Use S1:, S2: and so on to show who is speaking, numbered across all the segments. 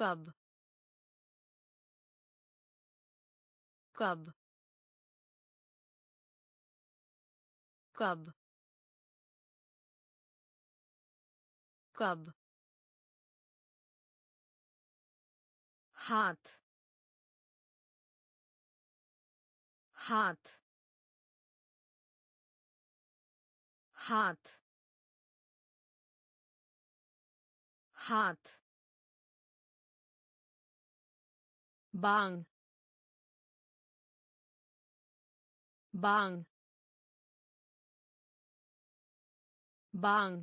S1: कब? कब? कब? कब? हाथ। हाथ। हाथ। हाथ। बांग बांग बांग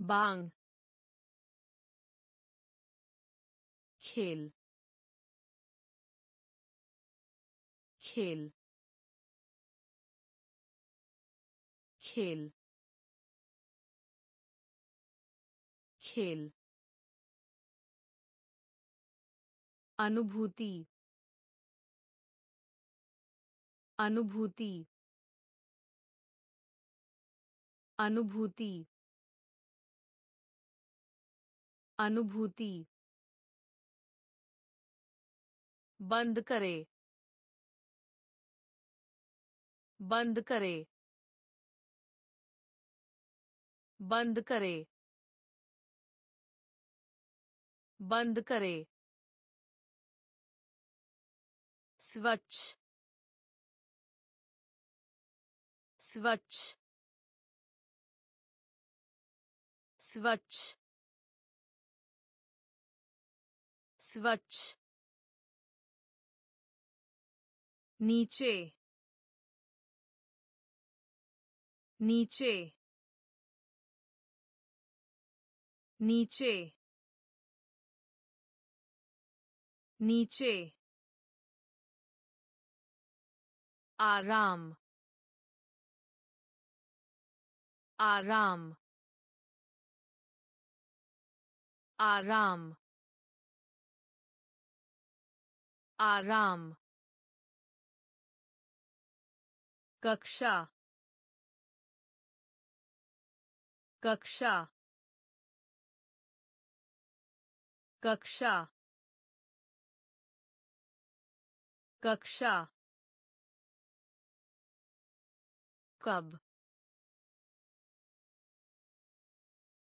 S1: बांग खेल खेल खेल खेल अनुभूति। अनुभूति। अनुभूति। अनुभूति। बंद करे। बंद करे। बंद करे। बंद करे। स्वच्छ स्वच्छ स्वच्छ स्वच्छ नीचे नीचे नीचे नीचे आराम। आराम। आराम। आराम। कक्षा। कक्षा। कक्षा। कक्षा। कब?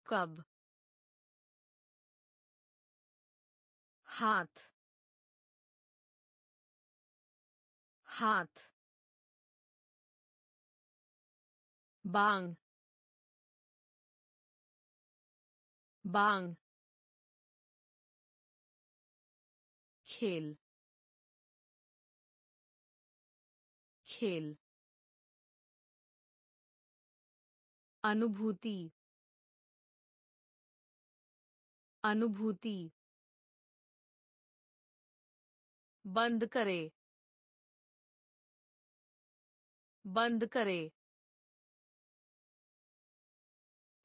S1: कब? हाथ। हाथ। बांग। बांग। खेल। खेल। अनुभूति। अनुभूति। बंद करे। बंद करे।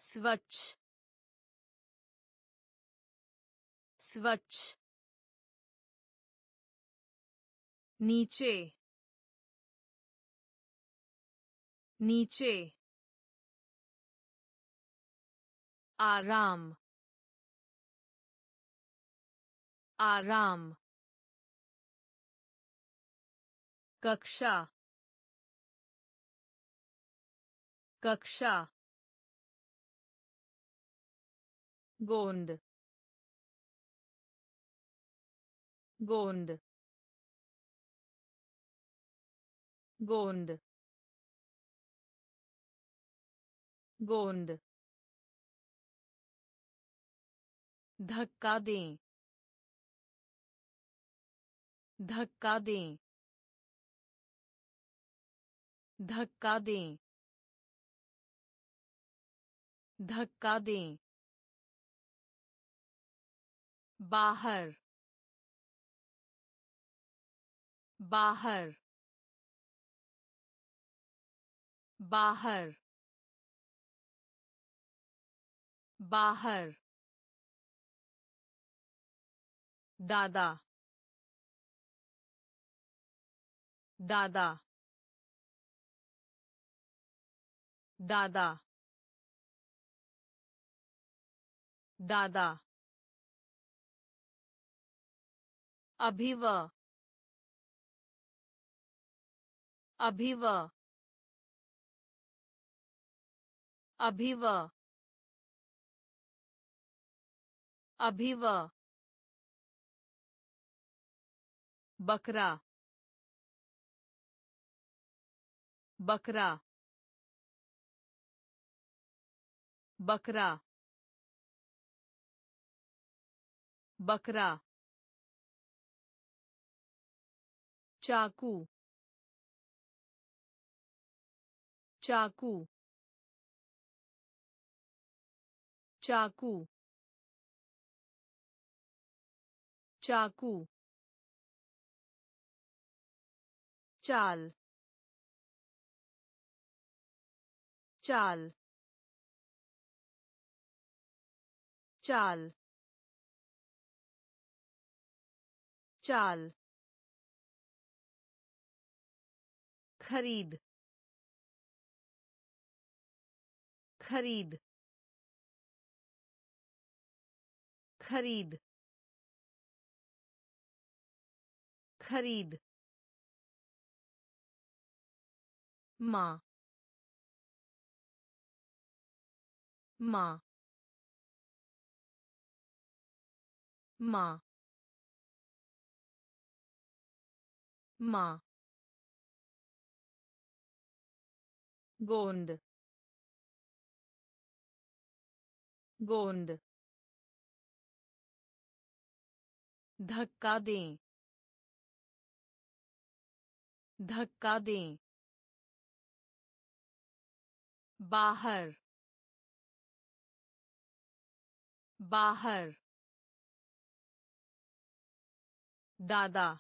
S1: स्वच्छ। स्वच्छ। नीचे। नीचे। आराम। आराम। कक्षा। कक्षा। गोंद। गोंद। गोंद। गोंद। धक्का दें। धक्का दें। धक्का दें। धक्का दें। बाहर। बाहर। बाहर। बाहर। दादा। दादा। दादा। दादा। अभिव। अभिव। अभिव। अभिव। बकरा बकरा बकरा बकरा चाकू चाकू चाकू चाकू चाल चाल चाल चाल। खरीद खरीद। खरीद खरीद। माँ माँ माँ माँ गोंद गोंद धक्का दें धक्का दें बाहर। बाहर। दादा।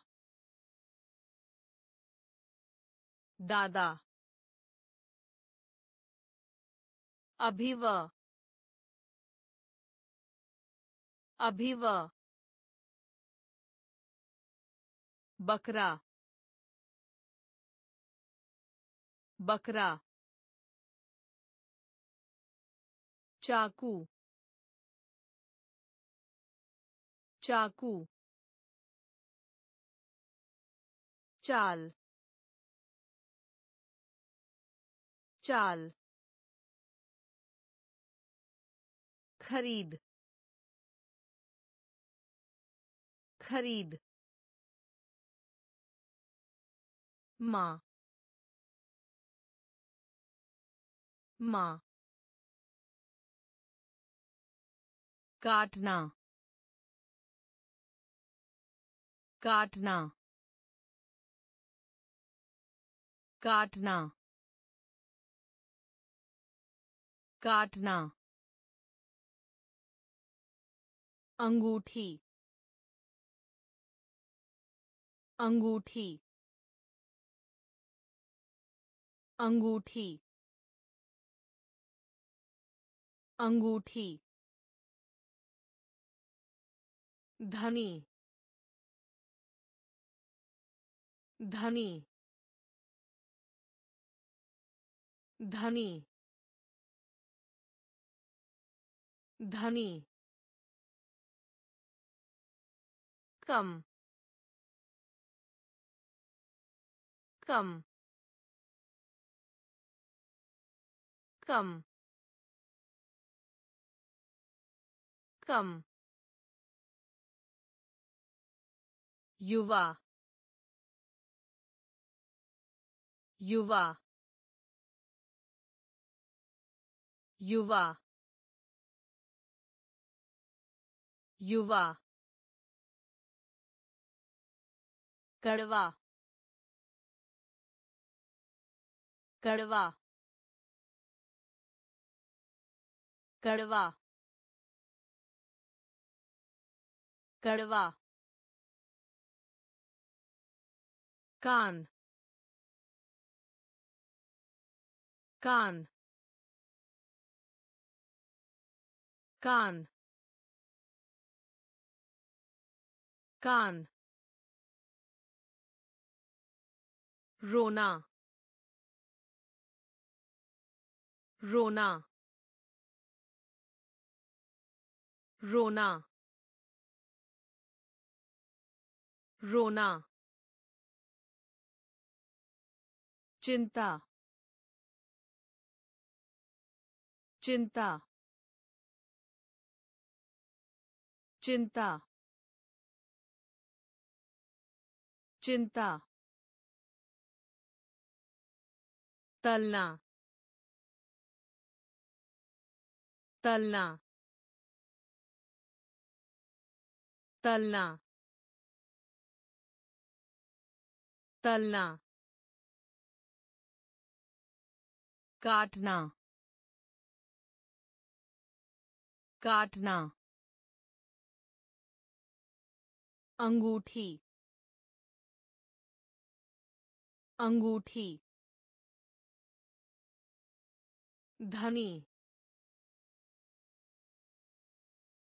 S1: दादा। अभिव। अभिव। बकरा। बकरा। चाकू चाकू चाल चाल खरीद खरीद माँ माँ काटना। काटना। काटना। काटना। अंगूठी। अंगूठी। अंगूठी। अंगूठी। धनी धनी धनी धनी कम कम कम कम युवा युवा युवा युवा कड़वा कड़वा कड़वा कड़वा कान कान कान कान रोना रोना रोना रोना चिंता। चिंता। चिंता। चिंता। तलना। तलना। तलना। तलना। काटना। काटना। अंगूठी। अंगूठी। धनी।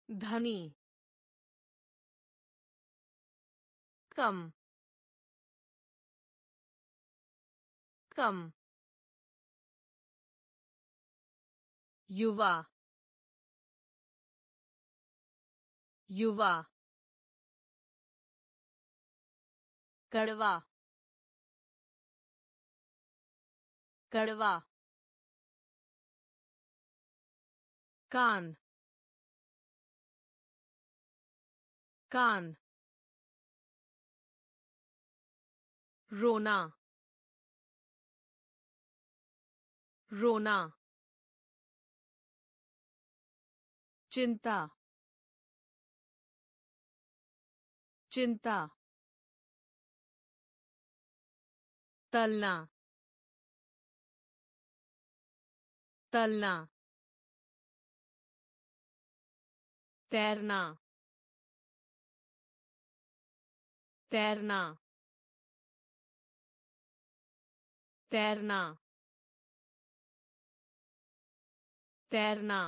S1: धनी। कम। कम। युवा। युवा। कड़वा। कड़वा। कान। कान। रोना। रोना। चिंता। चिंता। तलना। तलना। तैरना। तैरना। तैरना। तैरना।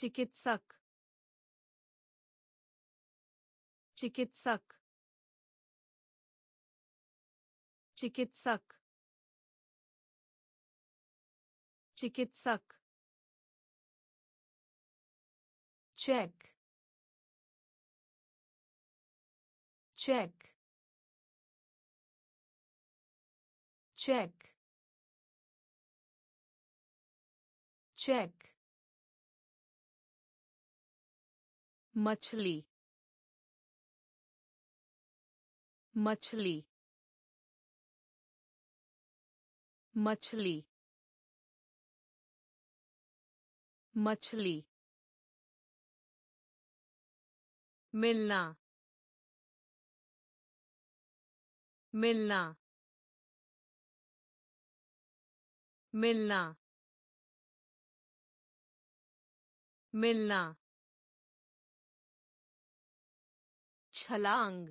S1: चिकित्सक। चिकित्सक। चिकित्सक। चिकित्सक। चेक। चेक। चेक। चेक। मछली मछली मछली मछली मिलना मिलना मिलना मिलना छलांग।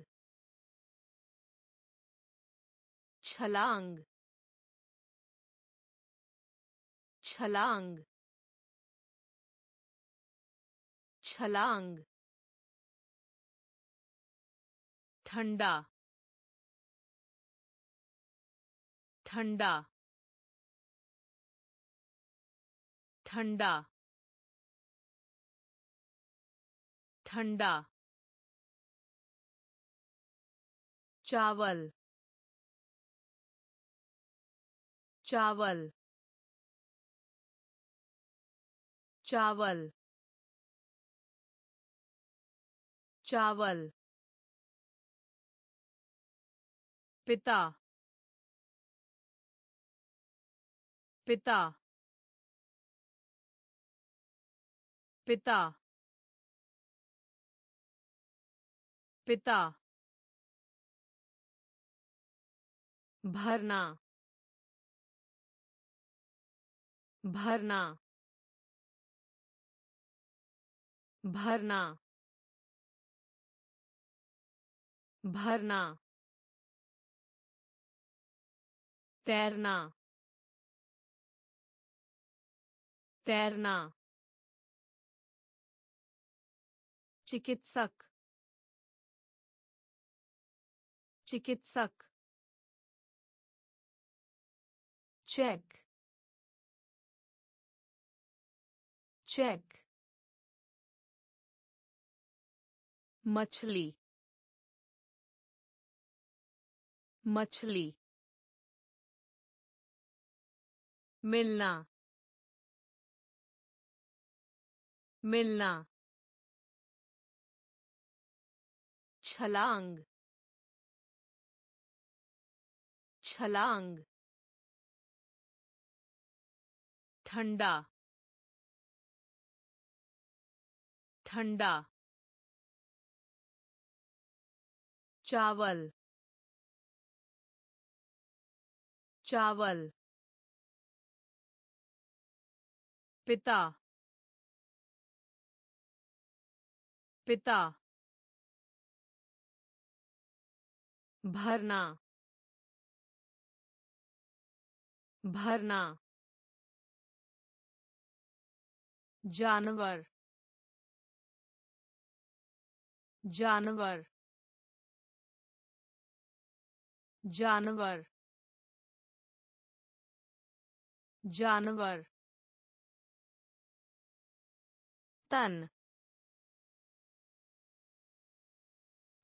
S1: छलांग। छलांग। छलांग। ठंडा। ठंडा। ठंडा। ठंडा। चावल चावल चावल चावल पिता पिता पिता पिता भरना। भरना। भरना। भरना। तैरना। तैरना। चिकित्सक। चिकित्सक। चेक चेक मछली मछली मिलना मिलना छलांग छलांग ठंडा। ठंडा। चावल। चावल। पिता। पिता। भरना। भरना। जानवर जानवर जानवर जानवर। तन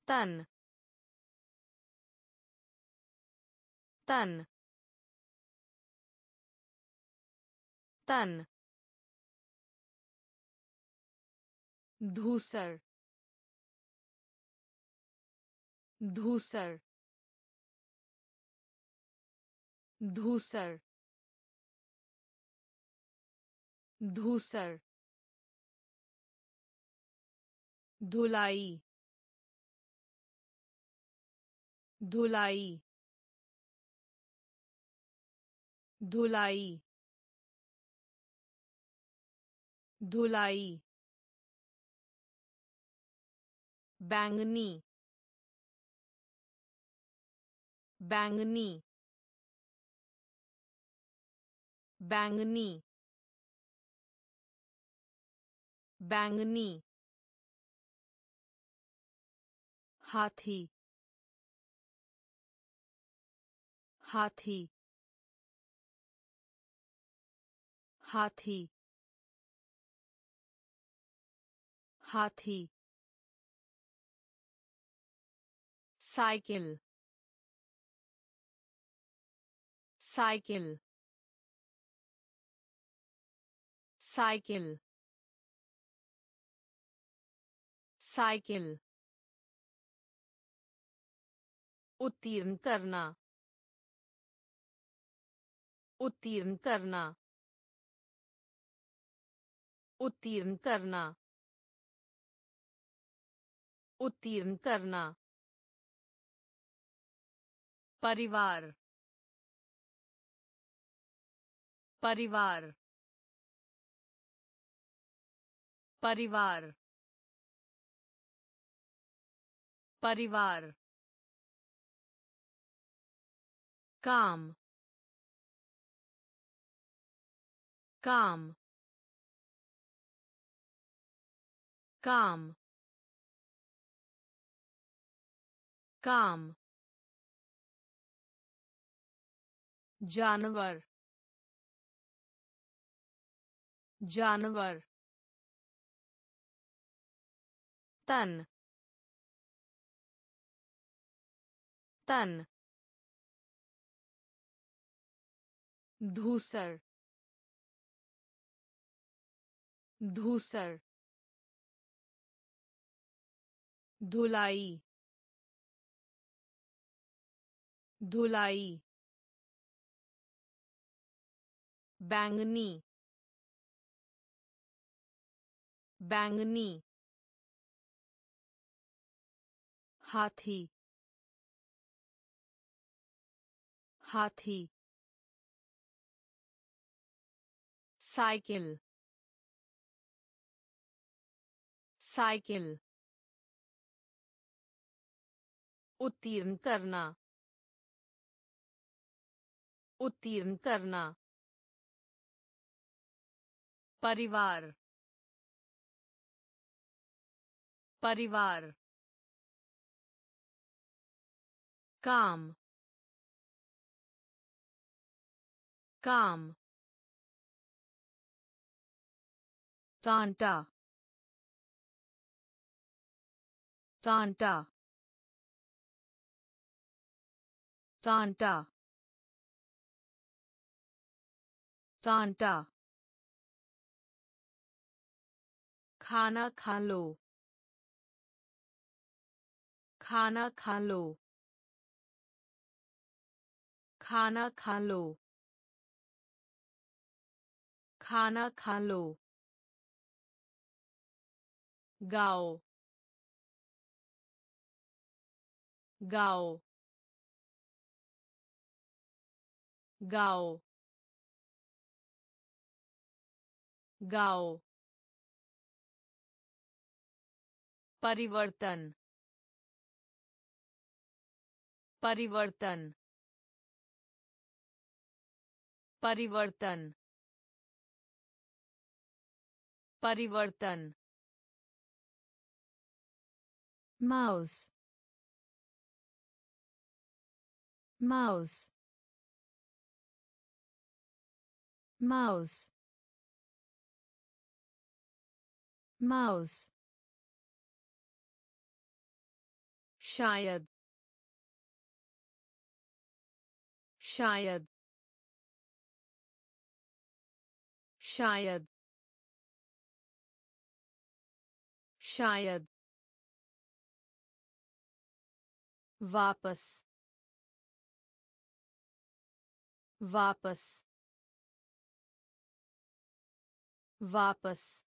S1: तन। तन तन। धूसर धूसर धूसर धूसर धुलाई धुलाई धुलाई धुलाई बैंगनी बैंगनी बैंगनी बैंगनी हाथी हाथी हाथी हाथी साइकिल साइकिल साइकिल साइकिल उत्तीर्ण करना उत्तीर्ण करना उत्तीर्ण करना उत्तीर्ण करना परिवार। परिवार। परिवार। परिवार। काम। काम। काम। काम। जानवर जानवर तन तन धूसर धूसर धुलाई धुलाई बैंगनी बैंगनी हाथी हाथी साइकिल साइकिल उत्तीर्ण करना उत्तीर्ण करना परिवार। परिवार। काम। काम। कांटा। कांटा। कांटा। कांटा। खाना खा लो। खाना खा लो। खाना खा लो। खाना खा लो। गाओ। गाओ। गाओ। गाओ। परिवर्तन। परिवर्तन। परिवर्तन। परिवर्तन। mouse mouse mouse mouse शायद शायद शायद शायद वापस वापस वापस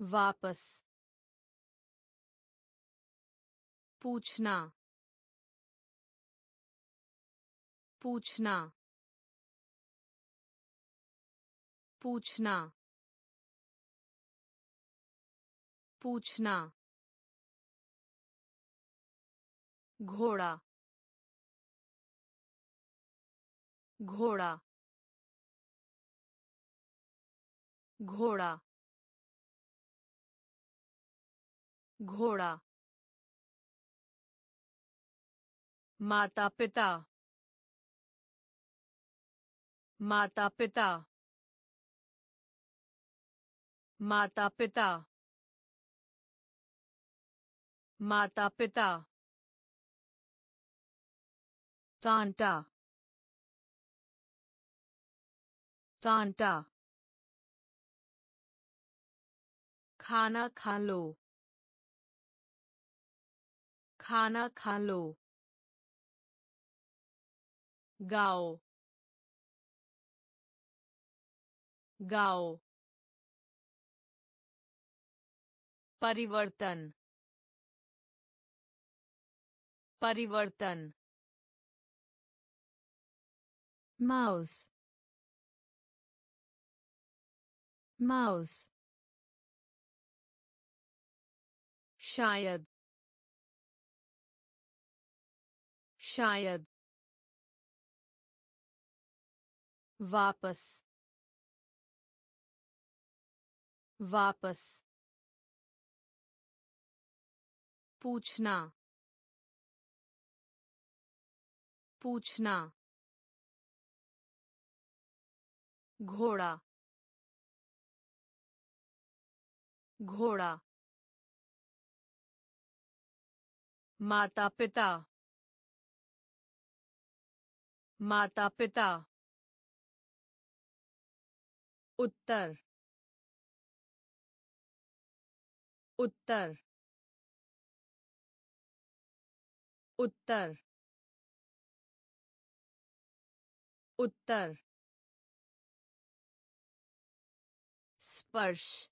S1: वापस पूछना। पूछना। पूछना। पूछना। घोड़ा। घोड़ा। घोड़ा। घोड़ा। माता पिता माता पिता माता पिता माता पिता कांटा। कांटा। खाना खा लो। खाना खा लो। गाओ। गाओ। परिवर्तन। परिवर्तन। mouse mouse शायद। शायद। वापस वापस पूछना पूछना घोड़ा घोड़ा माता पिता माता पिता उत्तर। उत्तर। उत्तर। उत्तर। स्पर्श।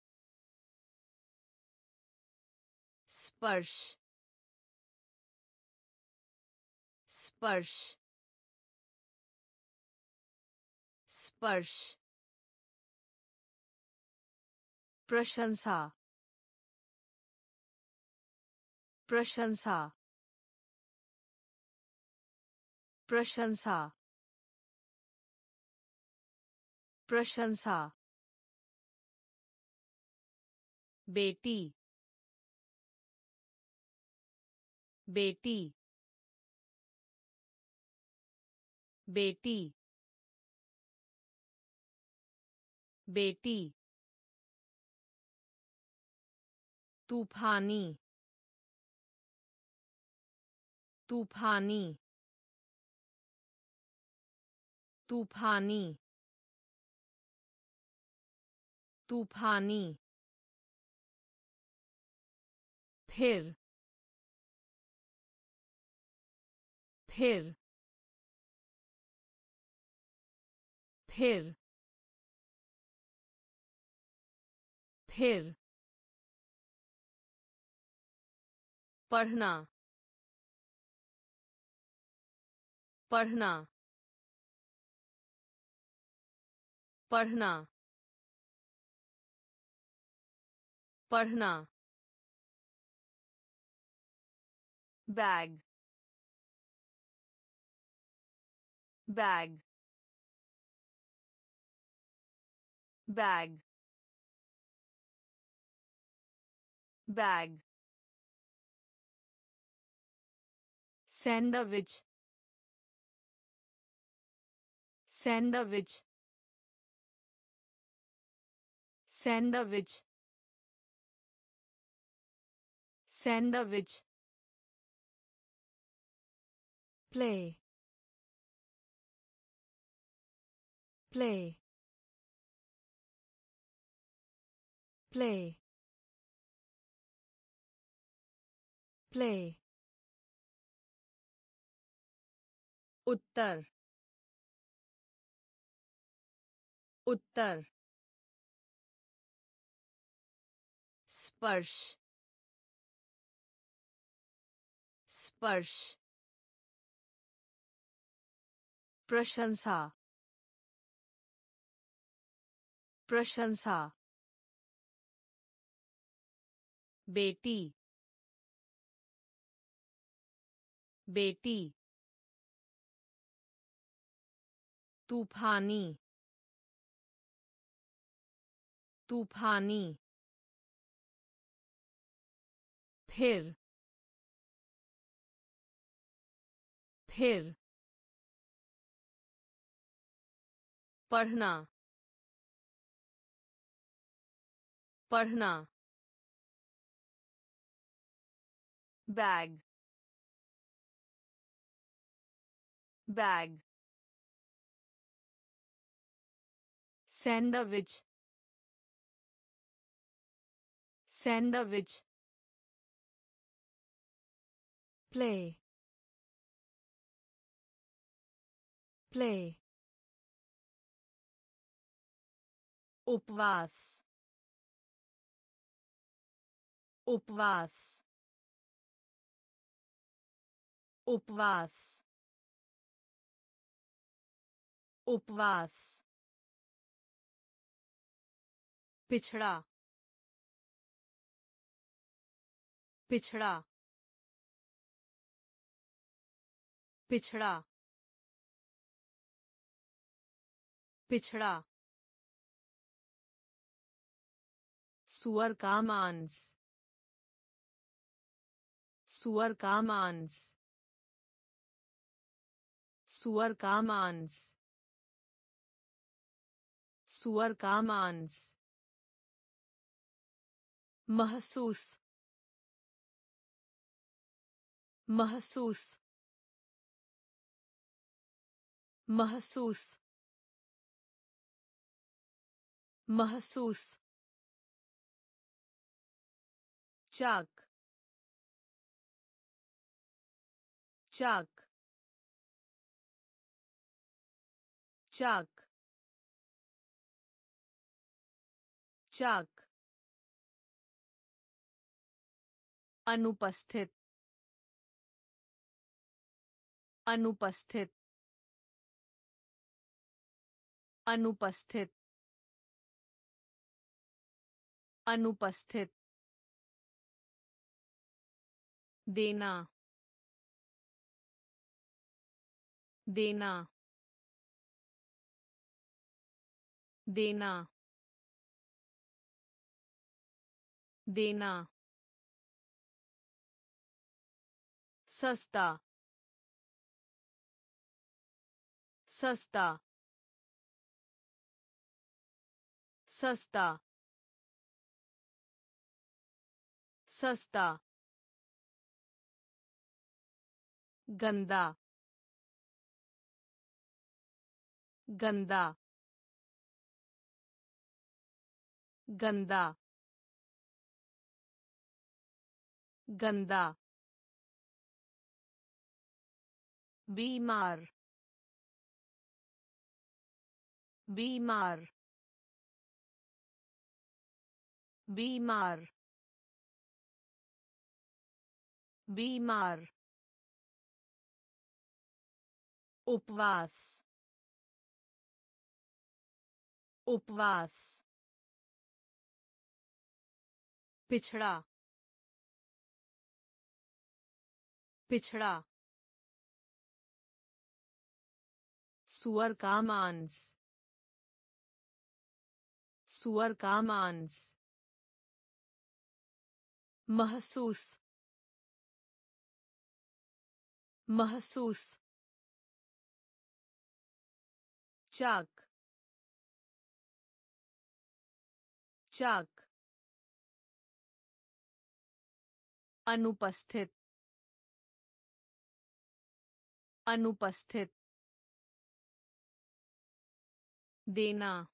S1: स्पर्श। स्पर्श। स्पर्श। प्रशंसा। प्रशंसा। प्रशंसा। प्रशंसा। बेटी। बेटी। बेटी। बेटी। तूफानी। तूफानी। तूफानी। तूफानी। फिर। फिर। फिर। फिर। पढ़ना। पढ़ना। पढ़ना। पढ़ना। Bag. Bag. Bag. Bag. Sandwich. Sandwich. Sandwich. Sandwich. Play. Play. Play. Play उत्तर। उत्तर। स्पर्श। स्पर्श। प्रशंसा। प्रशंसा। बेटी। बेटी। तूफानी। तूफानी। फिर। फिर। पढ़ना। पढ़ना। Bag. Bag. sandwich sandwich play play Upvás. Upvás. Upvás. Upvás. पिछड़ा। पिछड़ा। पिछड़ा। पिछड़ा। सुअर का मांस सुअर का मांस सुअर का मांस सुअर का मांस महसूस महसूस महसूस महसूस चाक चाक चाक चाक अनुपस्थित। अनुपस्थित। अनुपस्थित। अनुपस्थित। देना। देना। देना। देना। सस्ता सस्ता सस्ता सस्ता गंदा गंदा गंदा गंदा बीमार बीमार बीमार बीमार उपवास उपवास पिछड़ा पिछड़ा सुअर का मांस। सुअर का मांस। महसूस। महसूस। चाक। चाक। अनुपस्थित। अनुपस्थित। देना।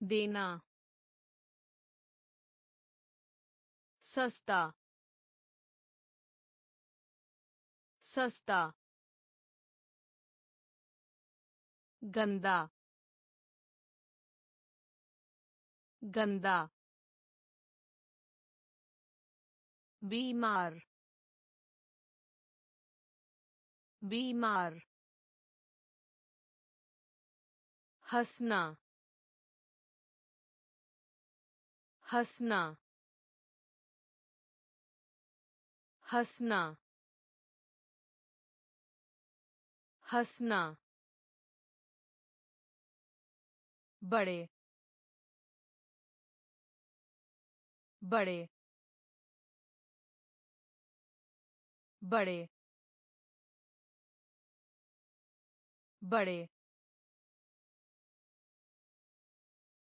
S1: देना। सस्ता। सस्ता। गंदा। गंदा। बीमार। बीमार। हंसना। हंसना। हंसना। हंसना। बड़े। बड़े। बड़े। बड़े।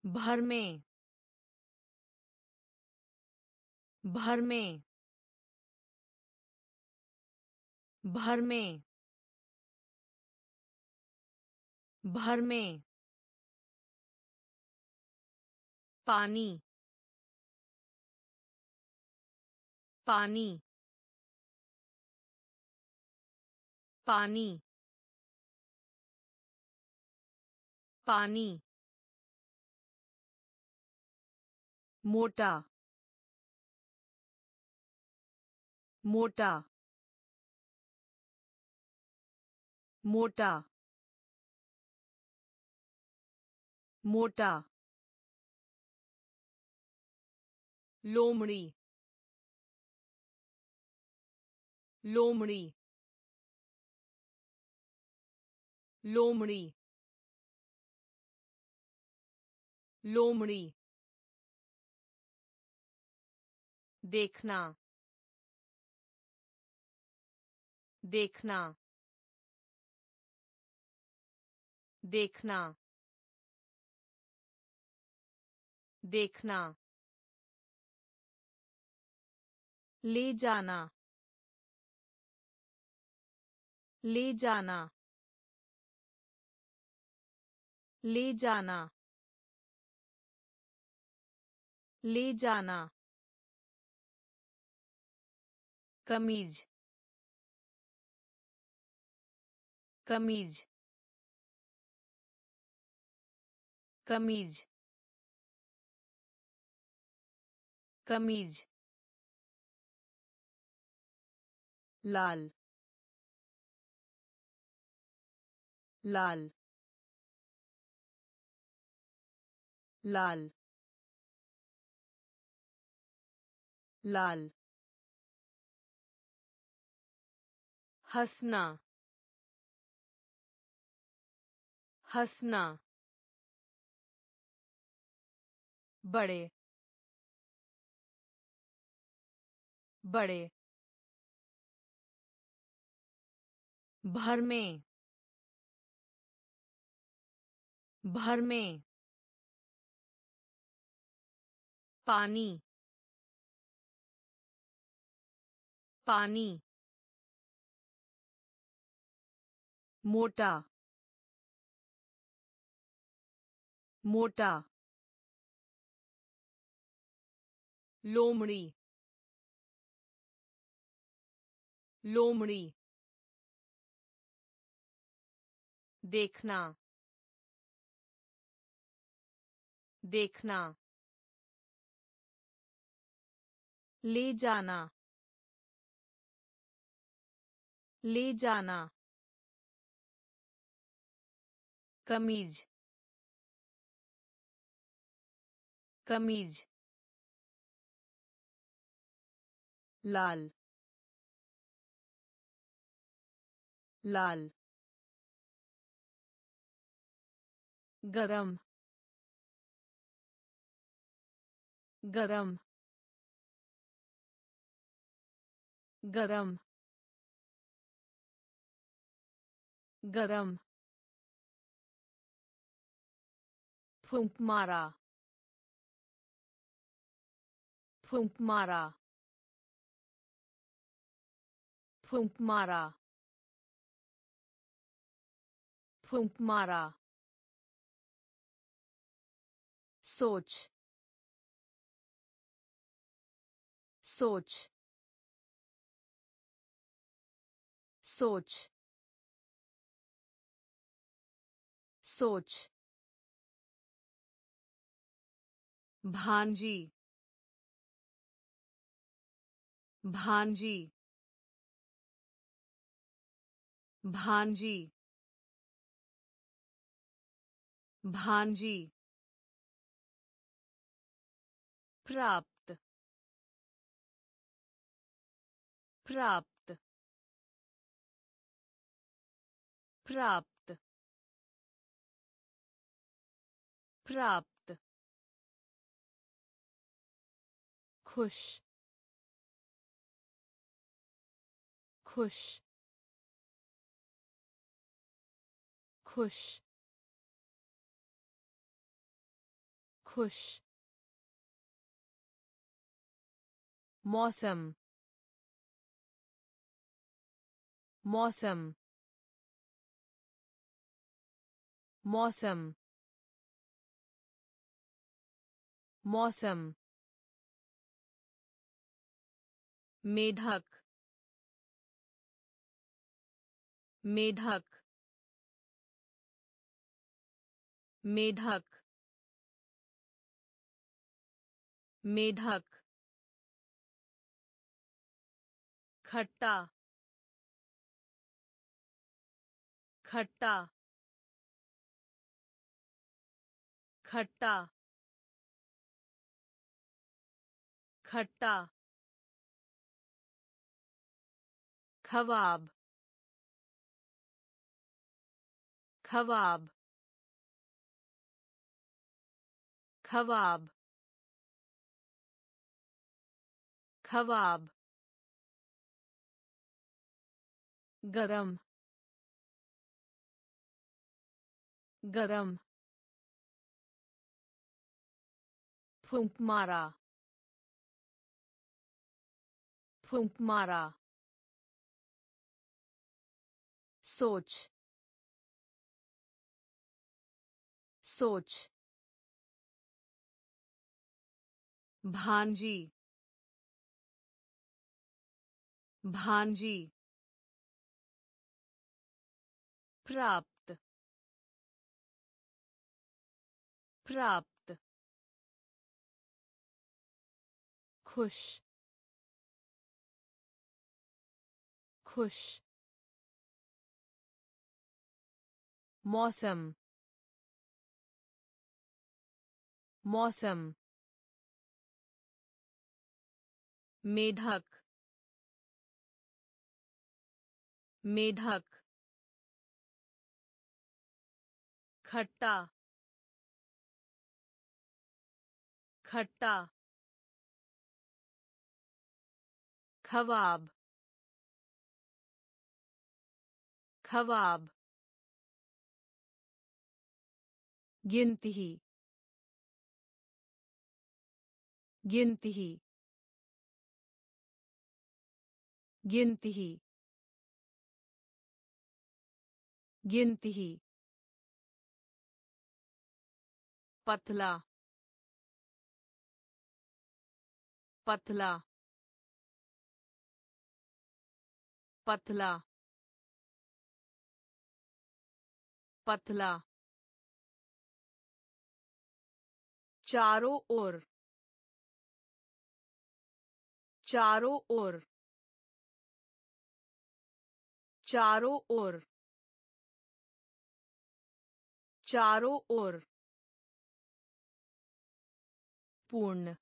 S1: भर में भर में भर में भर में पानी पानी पानी पानी मोटा मोटा मोटा मोटा लोमड़ी लोमड़ी लोमड़ी लोमड़ी देखना देखना देखना देखना। ले जाना ले जाना ले जाना ले जाना। कमीज कमीज कमीज कमीज लाल लाल लाल लाल हंसना। हंसना। बड़े। बड़े। भर में। भर में। पानी। पानी। मोटा मोटा लोमड़ी लोमड़ी देखना देखना ले जाना ले जाना कमीज कमीज लाल लाल गरम गरम गरम गरम फूंक मारा फूंक मारा फूंक मारा फूंक मारा सोच सोच सोच सोच भांजी। भांजी। भांजी। भांजी। प्राप्त। प्राप्त। प्राप्त। प्राप्त। खुश खुश खुश खुश मौसम मौसम मौसम मौसम मेढक मेढक मेढक मेढक खट्टा खट्टा खट्टा खट्टा खवाब खवाब खवाब खवाब गरम गरम फूंक मारा फूंक मारा सोच सोच भांजी भांजी प्राप्त प्राप्त खुश खुश। मौसम मौसम मेढक मेढक खट्टा खट्टा खवाब खवाब गिनती ही। गिनती ही। गिनती ही। गिनती ही। पतला। पतला। पतला। पतला। चारों ओर। चारों ओर। चारों ओर। चारों ओर। पूर्ण।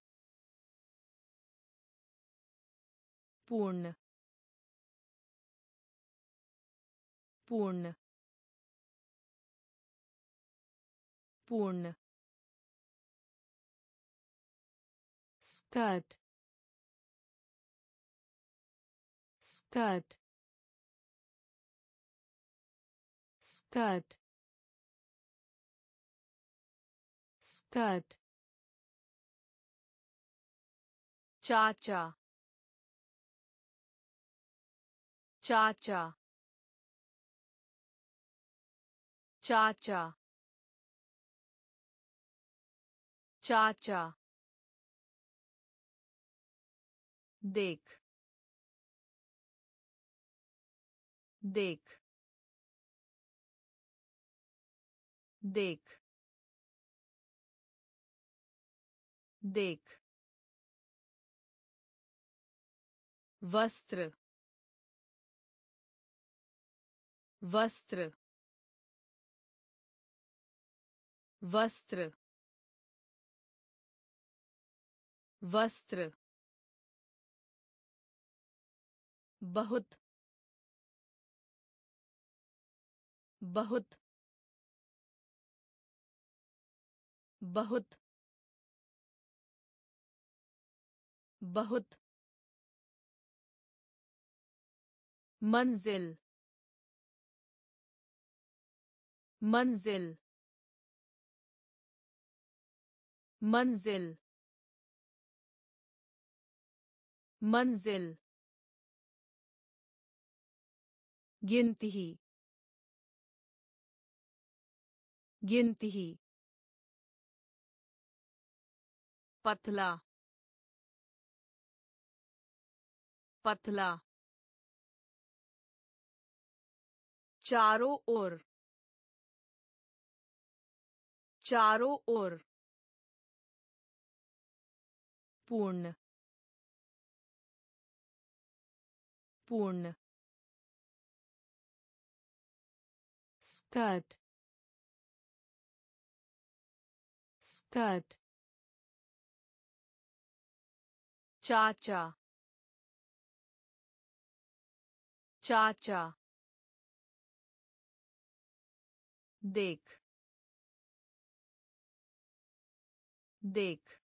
S1: पूर्ण। पूर्ण। पूर्ण। स्कर्ट स्कर्ट स्कर्ट स्कर्ट चाचा चाचा चाचा चाचा देख देख देख देख वस्त्र वस्त्र वस्त्र वस्त्र बहुत बहुत बहुत बहुत. मंजिल मंजिल मंजिल मंजिल गिनती ही। गिनती ही। पतला। पतला। चारों ओर। चारों ओर। पूर्ण। पूर्ण। स्कर्ट स्कर्ट चाचा चाचा देख देख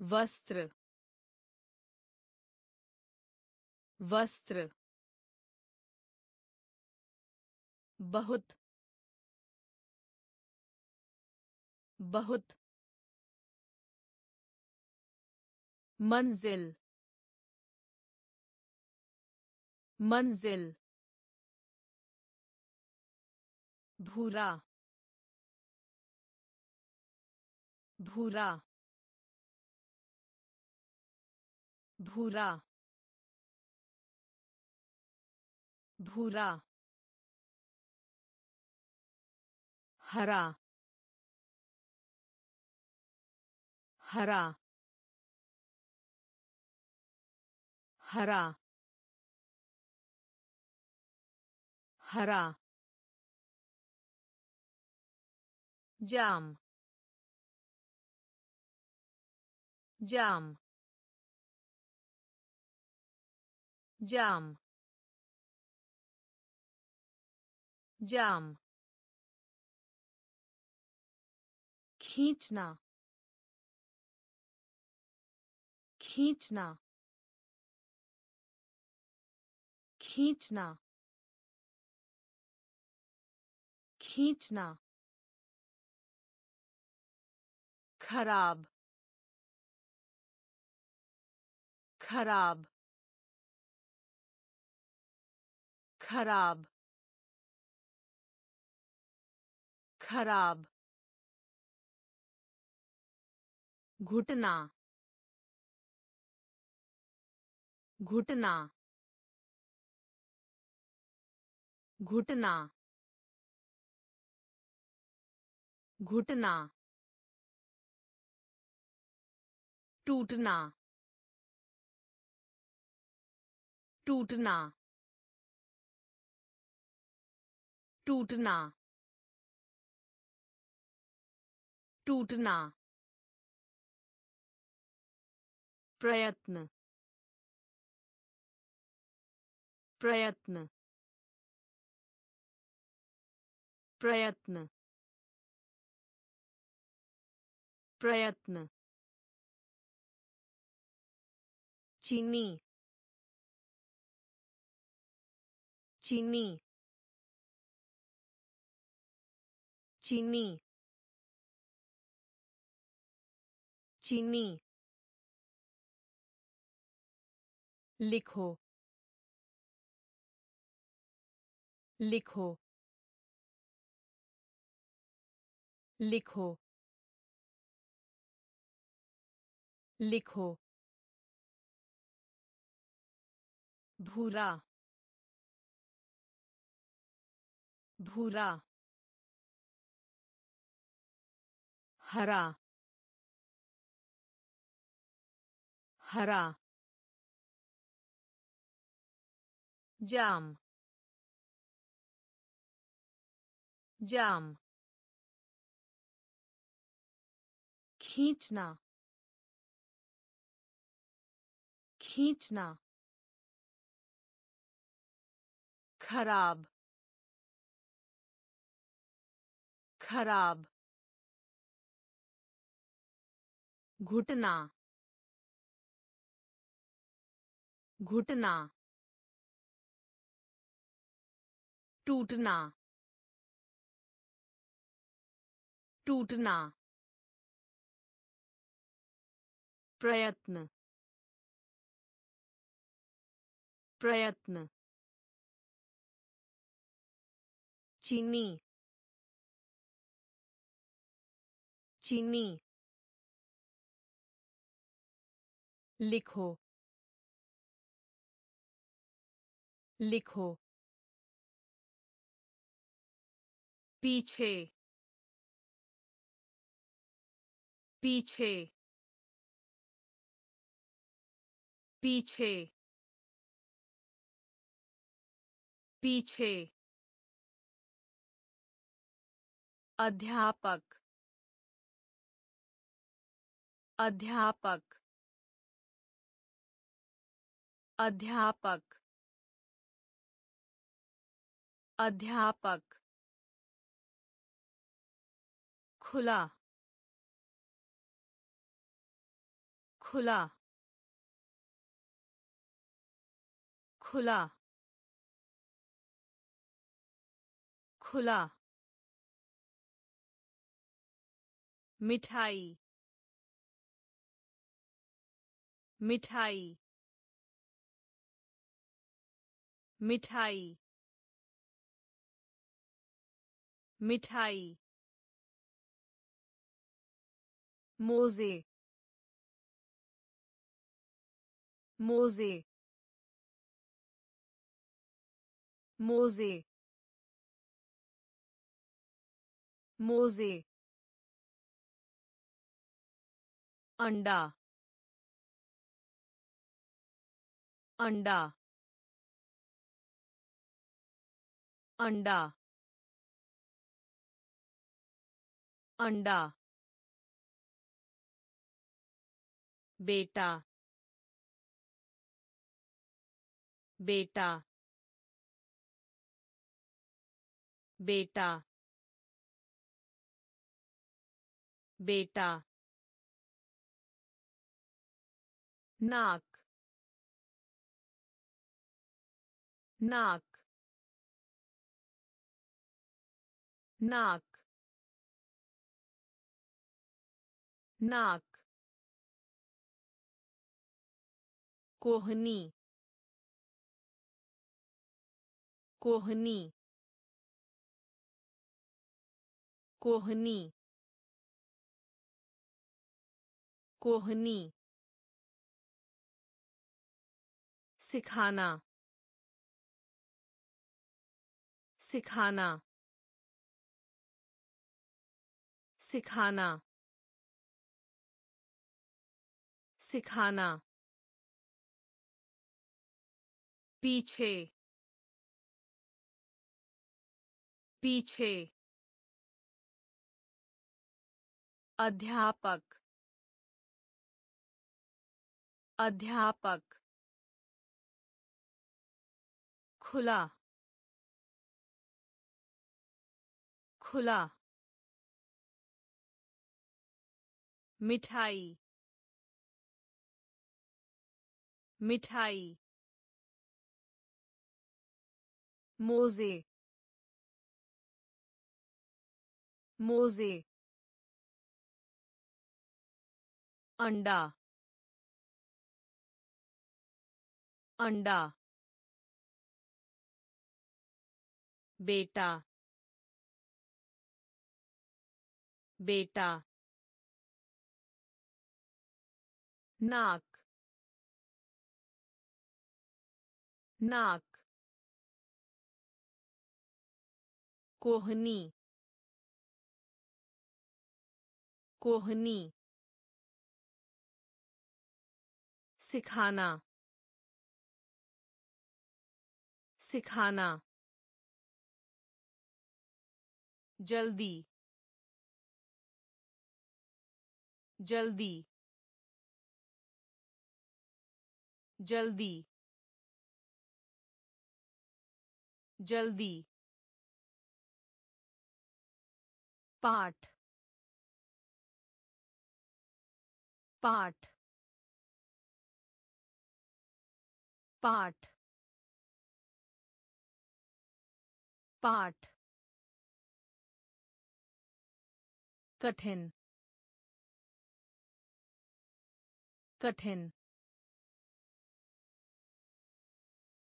S1: वस्त्र वस्त्र बहुत बहुत मंजिल मंजिल भूरा भूरा भूरा भूरा हरा। हरा। हरा। हरा। जाम। जाम। जाम। जाम। खींचना। खींचना। खींचना। खींचना। खराब। खराब। खराब। खराब। घुटना घुटना घुटना घुटना टूटना टूटना टूटना टूटना प्रयत्न प्रयत्न प्रयत्न प्रयत्न चीनी चीनी चीनी चीनी लिखो। लिखो। लिखो। लिखो। भूरा। भूरा। हरा। हरा। जाम जाम खींचना खींचना खराब खराब घुटना घुटना टूटना टूटना प्रयत्न प्रयत्न चीनी चीनी लिखो लिखो पीछे। पीछे। पीछे। पीछे। अध्यापक। अध्यापक। अध्यापक। अध्यापक। खुला। खुला। खुला। खुला। मिठाई। मिठाई। मिठाई। मिठाई। मोजे मोजे मोजे मोजे अंडा अंडा अंडा अंडा बेटा बेटा बेटा बेटा नाक नाक नाक नाक कोहनी। कोहनी। कोहनी। कोहनी। सिखाना। सिखाना। सिखाना। सिखाना। पीछे। पीछे। अध्यापक। अध्यापक। खुला। खुला। मिठाई। मिठाई। मोजे मोजे अंडा अंडा बेटा बेटा नाक नाक कोहनी। कोहनी। सिखाना। सिखाना। जल्दी। जल्दी। जल्दी। जल्दी। पाठ। पाठ। पाठ। पाठ। कठिन। कठिन।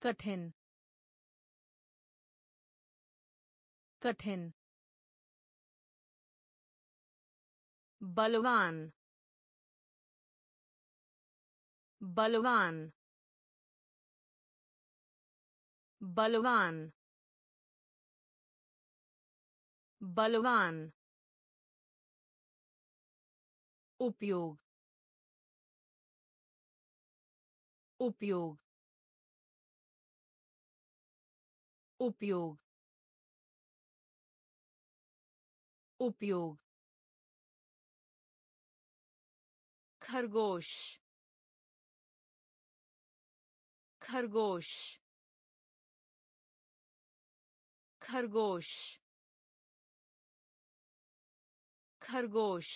S1: कठिन। कठिन। बलवान बलवान बलवान बलवान उपयोग उपयोग उपयोग उपयोग खरगोश। खरगोश। खरगोश। खरगोश।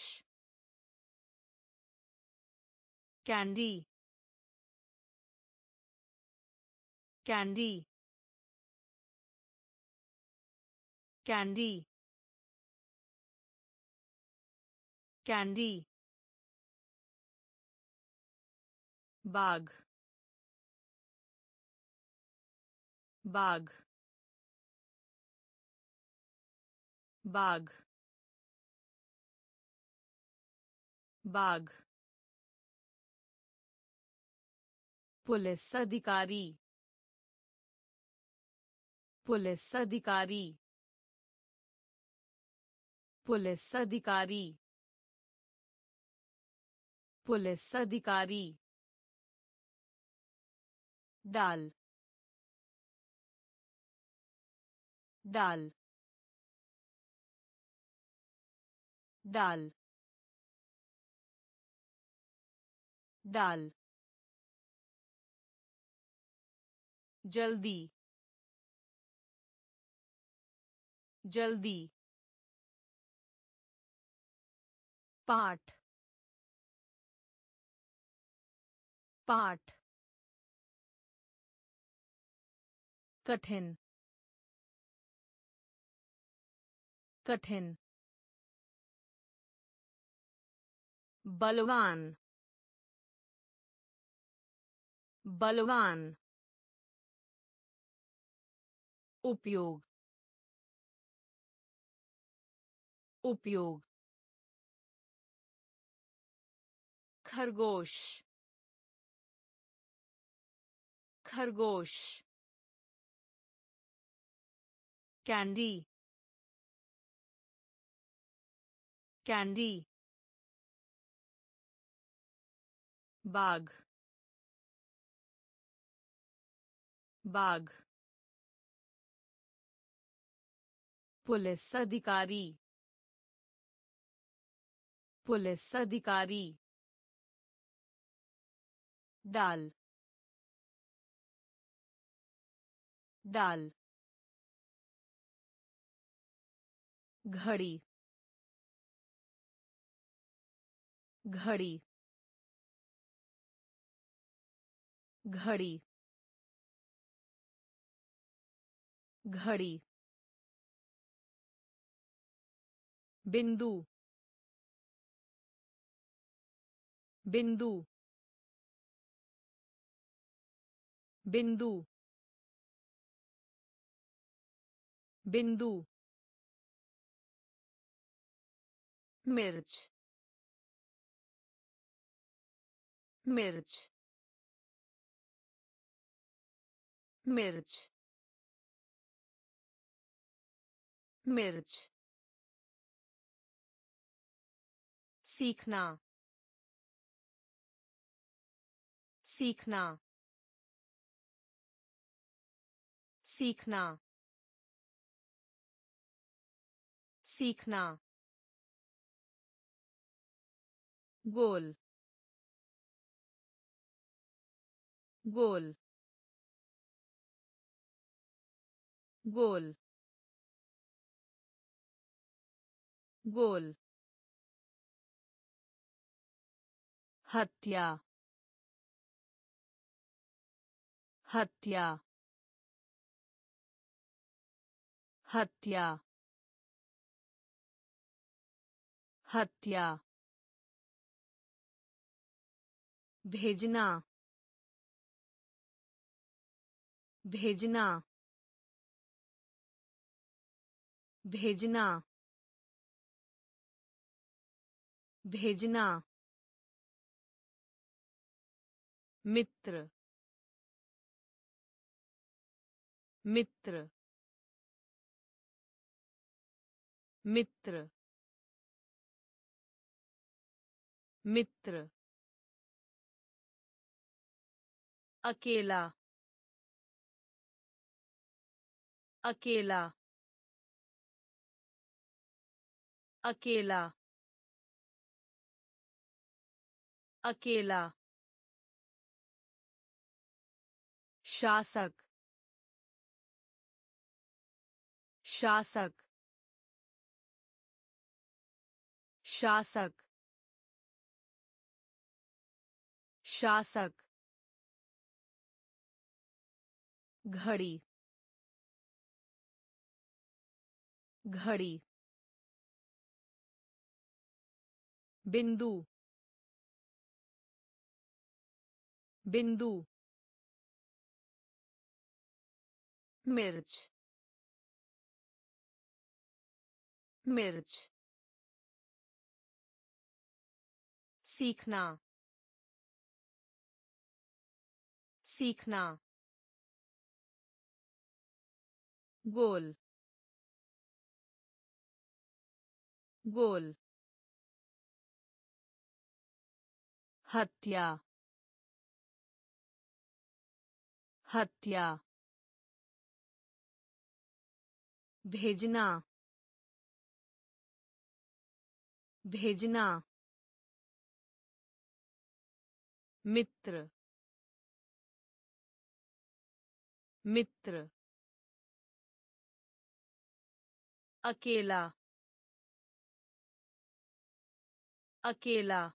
S1: कैंडी। कैंडी। कैंडी। कैंडी। बाग बाग बाग बाग पुलिस अधिकारी पुलिस अधिकारी पुलिस अधिकारी पुलिस अधिकारी। डाल डाल डाल डाल जल्दी जल्दी पाठ पाठ कठिन। कठिन। बलवान। बलवान। उपयोग। उपयोग। खरगोश। खरगोश। कैंडी कैंडी बाग बाग पुलिस अधिकारी. पुलिस अधिकारी. डाल डाल घड़ी घड़ी घड़ी घड़ी बिंदु बिंदु बिंदु बिंदु मिर्च मिर्च मिर्च मिर्च सीखना सीखना सीखना सीखना गोल गोल गोल गोल हत्या हत्या हत्या हत्या भेजना भेजना भेजना भेजना। मित्र मित्र। मित्र मित्र। अकेला अकेला अकेला अकेला। शासक शासक शासक। शासक। घड़ी घड़ी बिंदु बिंदु मिर्च मिर्च सीखना सीखना गोल गोल हत्या हत्या भेजना भेजना मित्र मित्र अकेला अकेला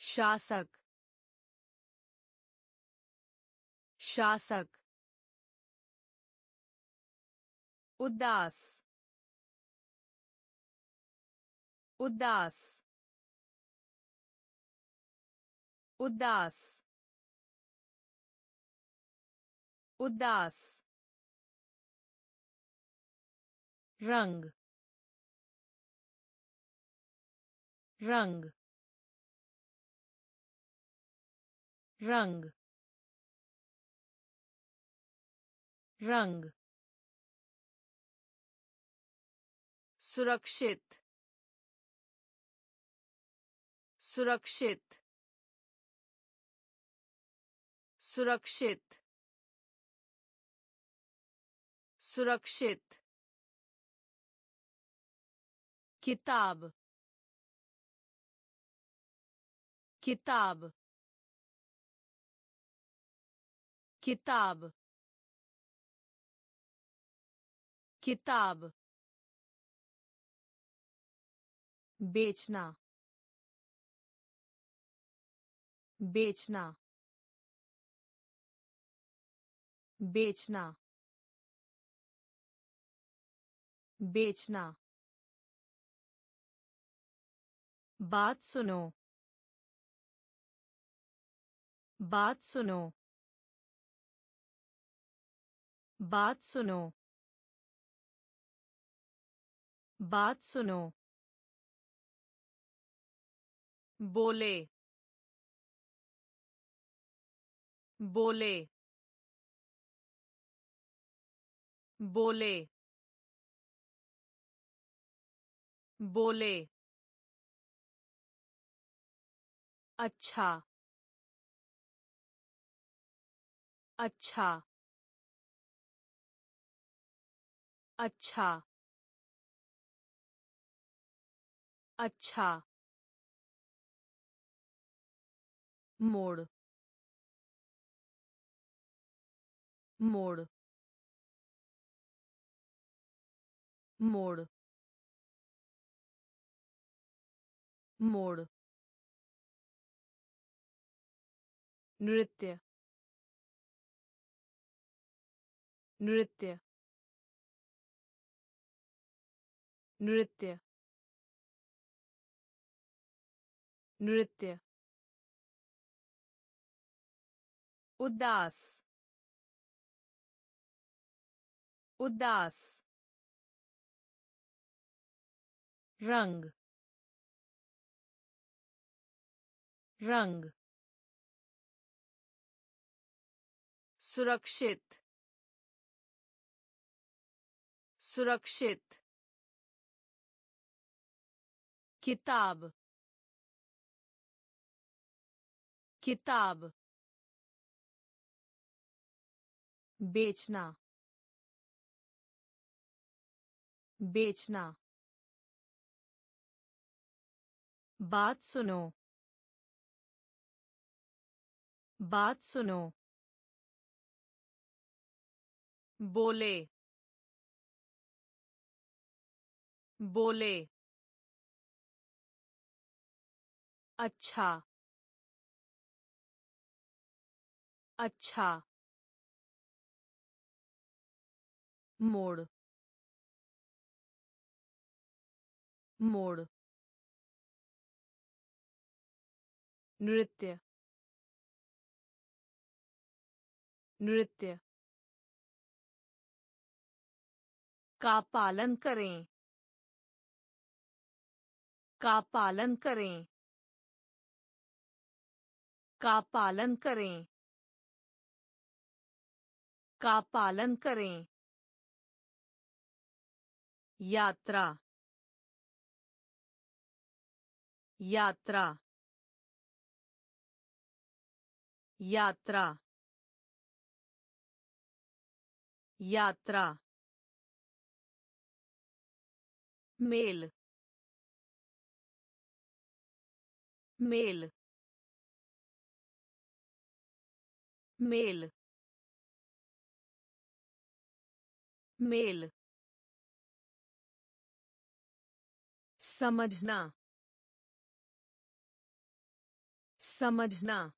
S1: शासक शासक उदास उदास उदास उदास। रंग रंग रंग रंग। सुरक्षित सुरक्षित सुरक्षित। सुरक्षित। किताब किताब किताब किताब बेचना बेचना बेचना बेचना बात सुनो। बात सुनो। बात सुनो। बात सुनो। बोले। बोले। बोले। बोले। अच्छा। अच्छा। अच्छा। अच्छा। मोड़। मोड़। मोड़। मोड़। नृत्य नृत्य नृत्य नृत्य उदास उदास रंग रंग सुरक्षित सुरक्षित किताब किताब बेचना बेचना बात सुनो बात सुनो बोले बोले अच्छा अच्छा मोड़ मोड़ नृत्य नृत्य का पालन करें। का पालन करें। का पालन करें। का पालन करें। यात्रा। यात्रा। यात्रा। यात्रा। Mail mail mail mail. समझना समझना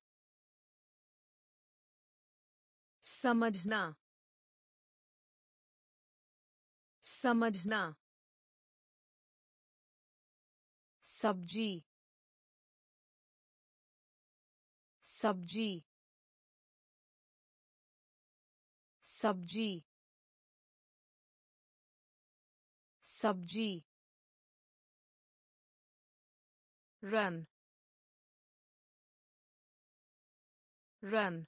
S1: समझना समझना। सब्ज़ी सब्ज़ी सब्ज़ी सब्ज़ी run run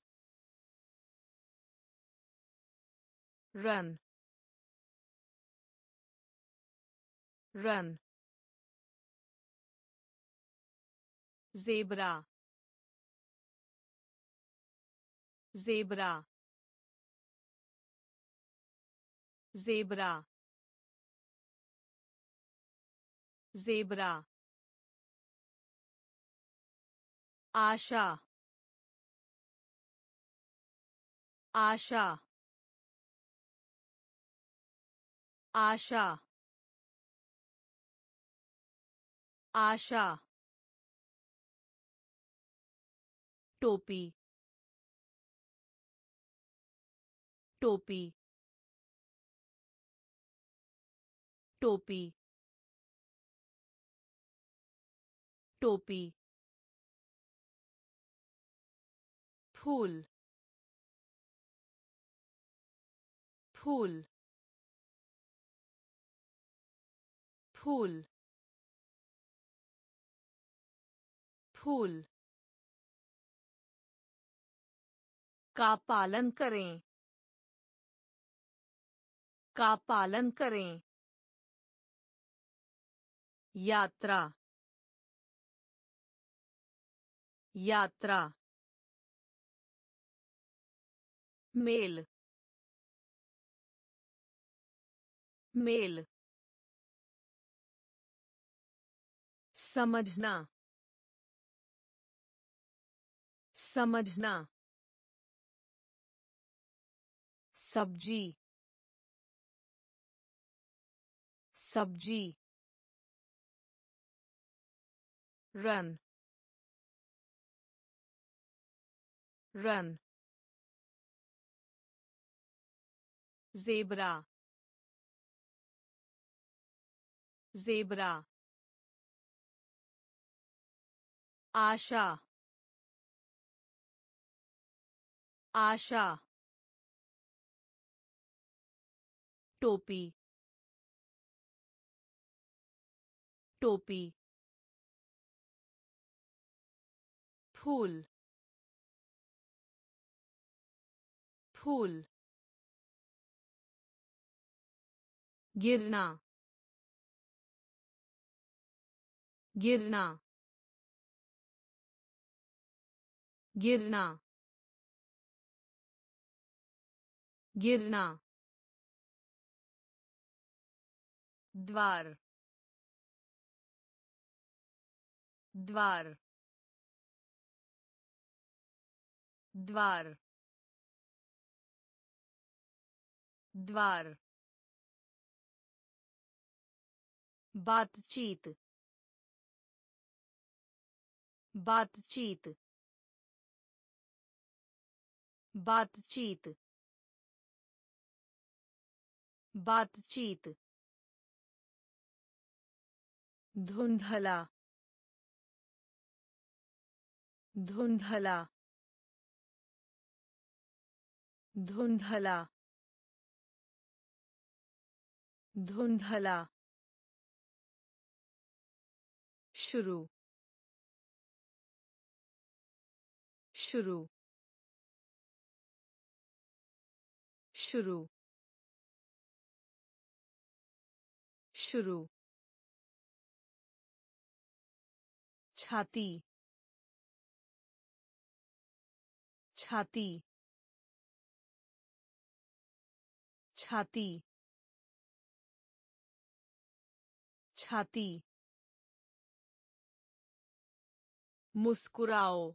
S1: run run zebra zebra zebra zebra आशा आशा आशा आशा टोपी। टोपी। टोपी। टोपी। फूल। फूल। फूल। फूल। का पालन करें। का पालन करें। यात्रा। यात्रा। मेल। मेल। समझना। समझना। सब्ज़ी सब्ज़ी रन रन जेबरा जेबरा आशा आशा टोपी। टोपी। फूल। फूल। गिरना। गिरना। गिरना। गिरना। द्वार द्वार द्वार द्वार बातचीत बातचीत बातचीत बातचीत धुंधला धुंधला धुंधला धुंधला। शुरू शुरू। शुरू शुरू। छाती। छाती। छाती। छाती। मुस्कुराओ।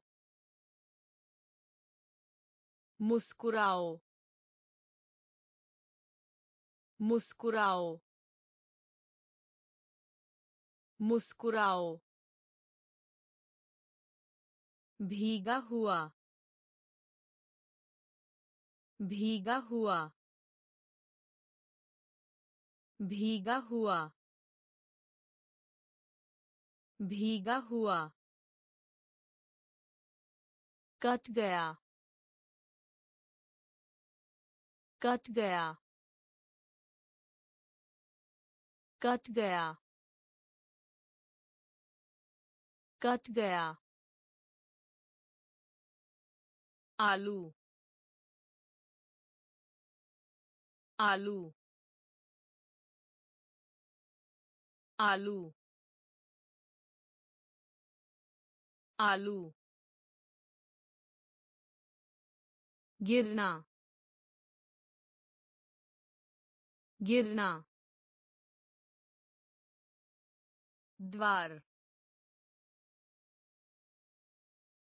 S1: मुस्कुराओ। मुस्कुराओ। मुस्कुराओ। भीगा हुआ भीगा हुआ भीगा हुआ भीगा हुआ, कट गया कट गया कट गया कट गया। आलू। आलू। आलू। आलू। गिरना। गिरना। द्वार।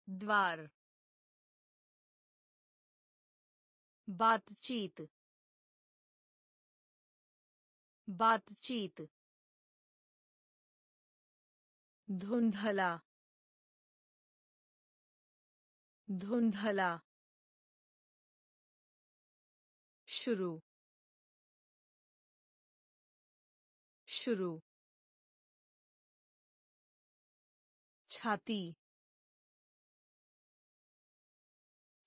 S1: द्वार। बातचीत बातचीत धुंधला धुंधला शुरू शुरू छाती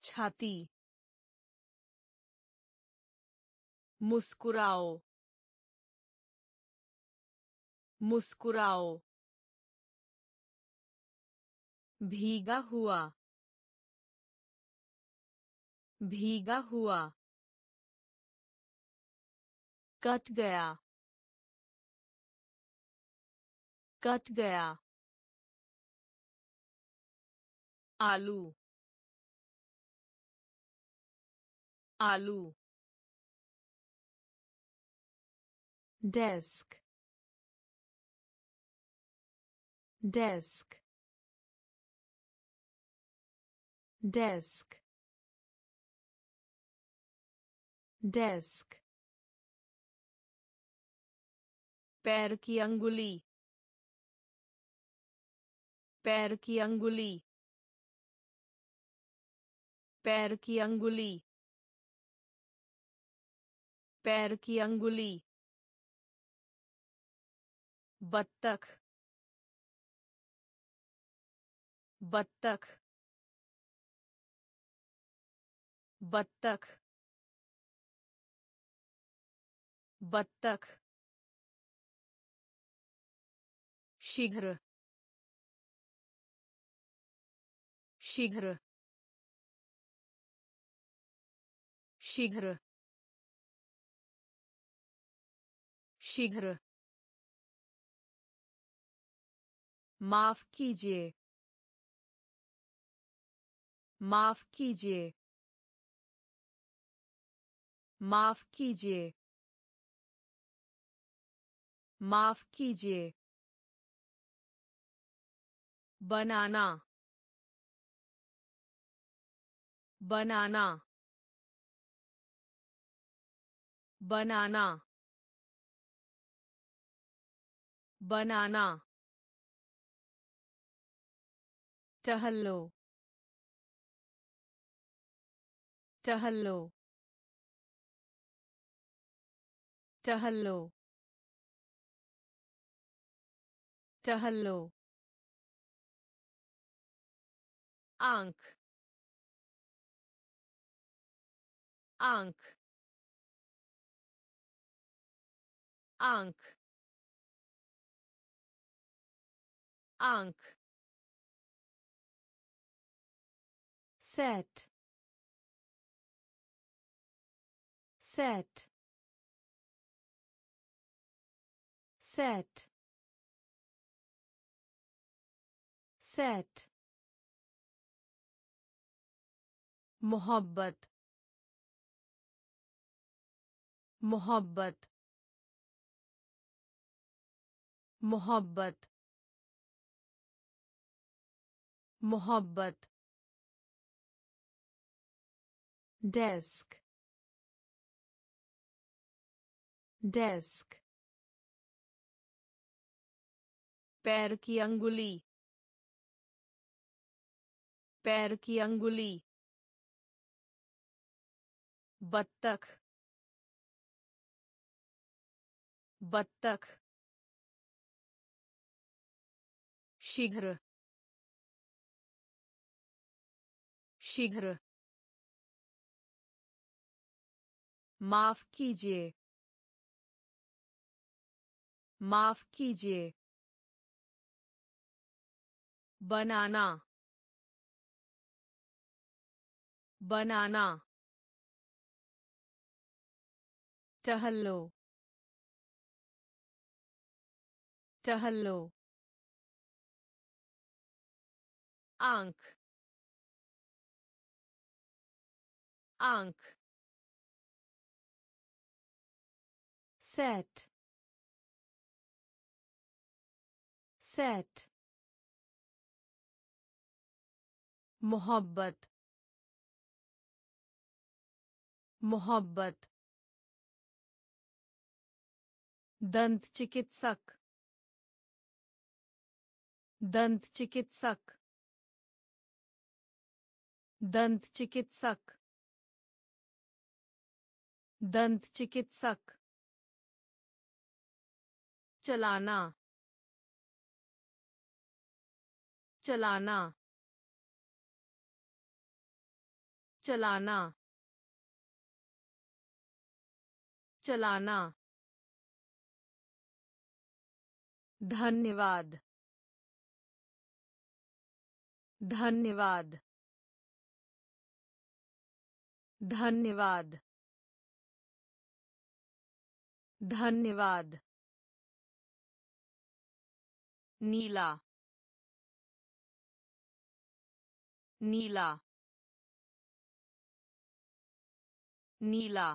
S1: छाती मुस्कुराओ। मुस्कुराओ। भीगा हुआ। भीगा हुआ। कट गया। कट गया। आलू। आलू। डेस्क डेस्क डेस्क डेस्क पैर की अंगुली। पैर की अंगुली। पैर की अंगुली। पैर की अंगुली। बत्तख बत्तख बत्तख बत्तख शीघ्र शीघ्र शीघ्र शीघ्र। माफ़ कीजिए। माफ़ कीजिए। माफ़ कीजिए। माफ़ कीजिए। बनाना। बनाना। बनाना। बनाना। टहलो टहलो टहलो टहलो आँख आँख आँख आँख set set set set मोहब्बत मोहब्बत मोहब्बत मोहब्बत desk desk पैर की अंगुली। पैर की अंगुली। बत्तख। बत्तख। शीघ्र। शीघ्र। माफ़ कीजिए। माफ़ कीजिए। बनाना। बनाना। टहलो। टहलो। आँख। आँख। Set. Set. मोहब्बत मोहब्बत दंत चिकित्सक दंत चिकित्सक दंत चिकित्सक दंत चिकित्सक चलाना। चलाना। चलाना। चलाना। धन्यवाद। धन्यवाद। धन्यवाद। धन्यवाद। नीला नीला नीला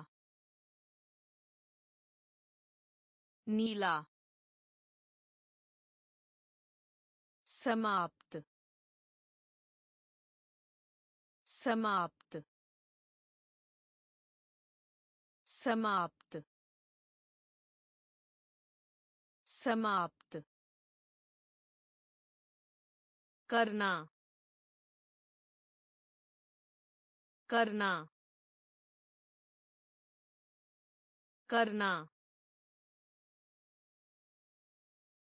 S1: नीला समाप्त समाप्त समाप्त समाप्त करना। करना। करना।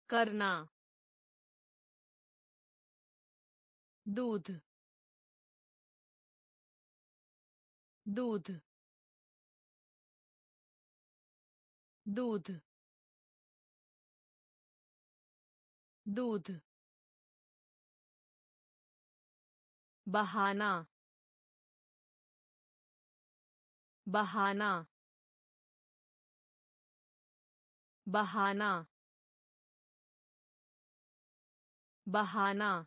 S1: करना। दूध। दूध। दूध। दूध। बहाना बहाना बहाना बहाना।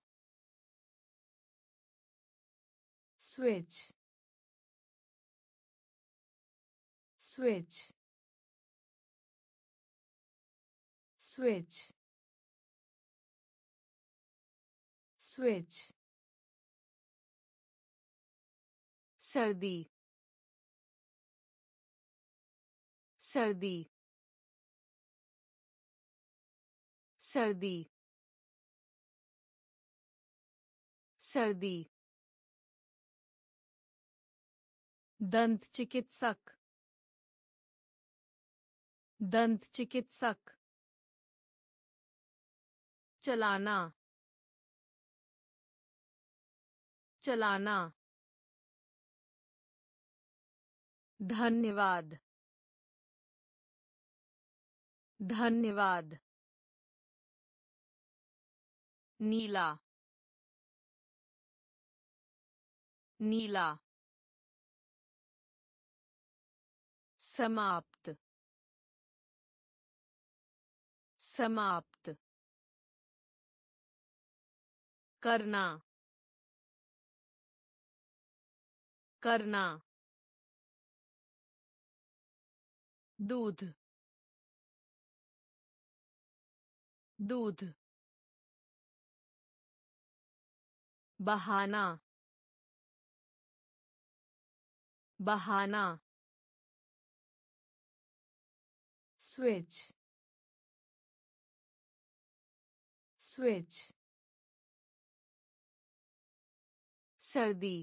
S1: स्विच स्विच स्विच स्विच सर्दी। सर्दी। सर्दी। सर्दी। दंत चिकित्सक। दंत चिकित्सक। चलाना। चलाना। धन्यवाद। धन्यवाद। नीला। नीला। समाप्त। समाप्त। करना। करना। दूध दूध बहाना बहाना switch switch सर्दी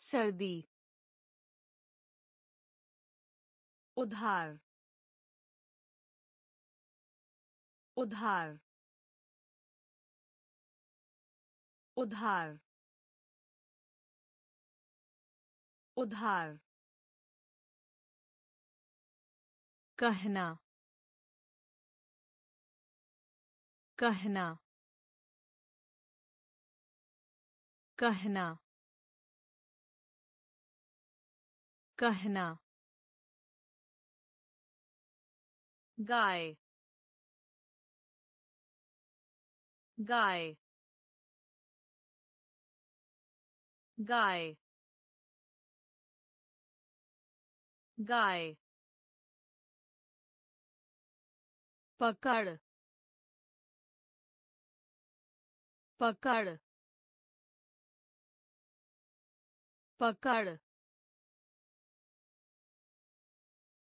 S1: सर्दी उधार। उधार। उधार। उधार। कहना। कहना। कहना। कहना। गाय गाय गाय गाय पकड़ पकड़ पकड़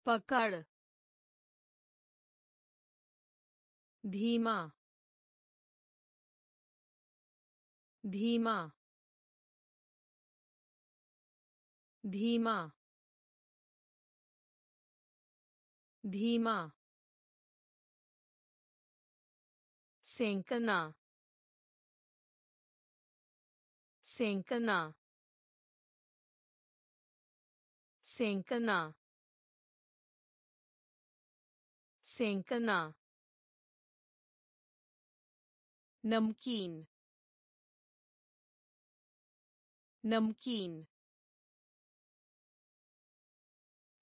S1: पकड़ धीमा धीमा धीमा धीमा सेंकना सेंकना सेंकना सेंकना। नमकीन नमकीन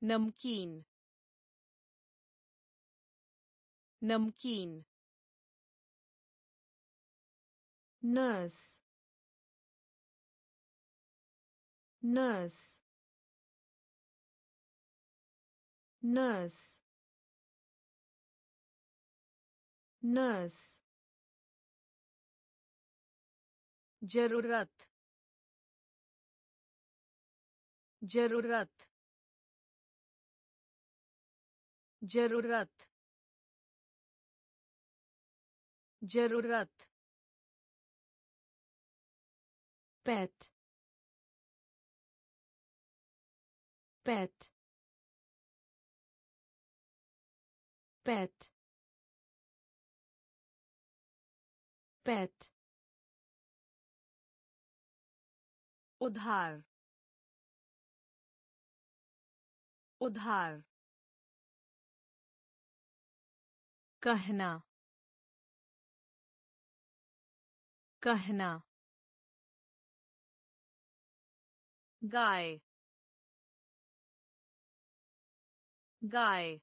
S1: नमकीन नमकीन nurse nurse nurse nurse ज़रूरत ज़रूरत ज़रूरत ज़रूरत। Pet pet pet. Pet. उधार। उधार। कहना। कहना। गाय। गाय।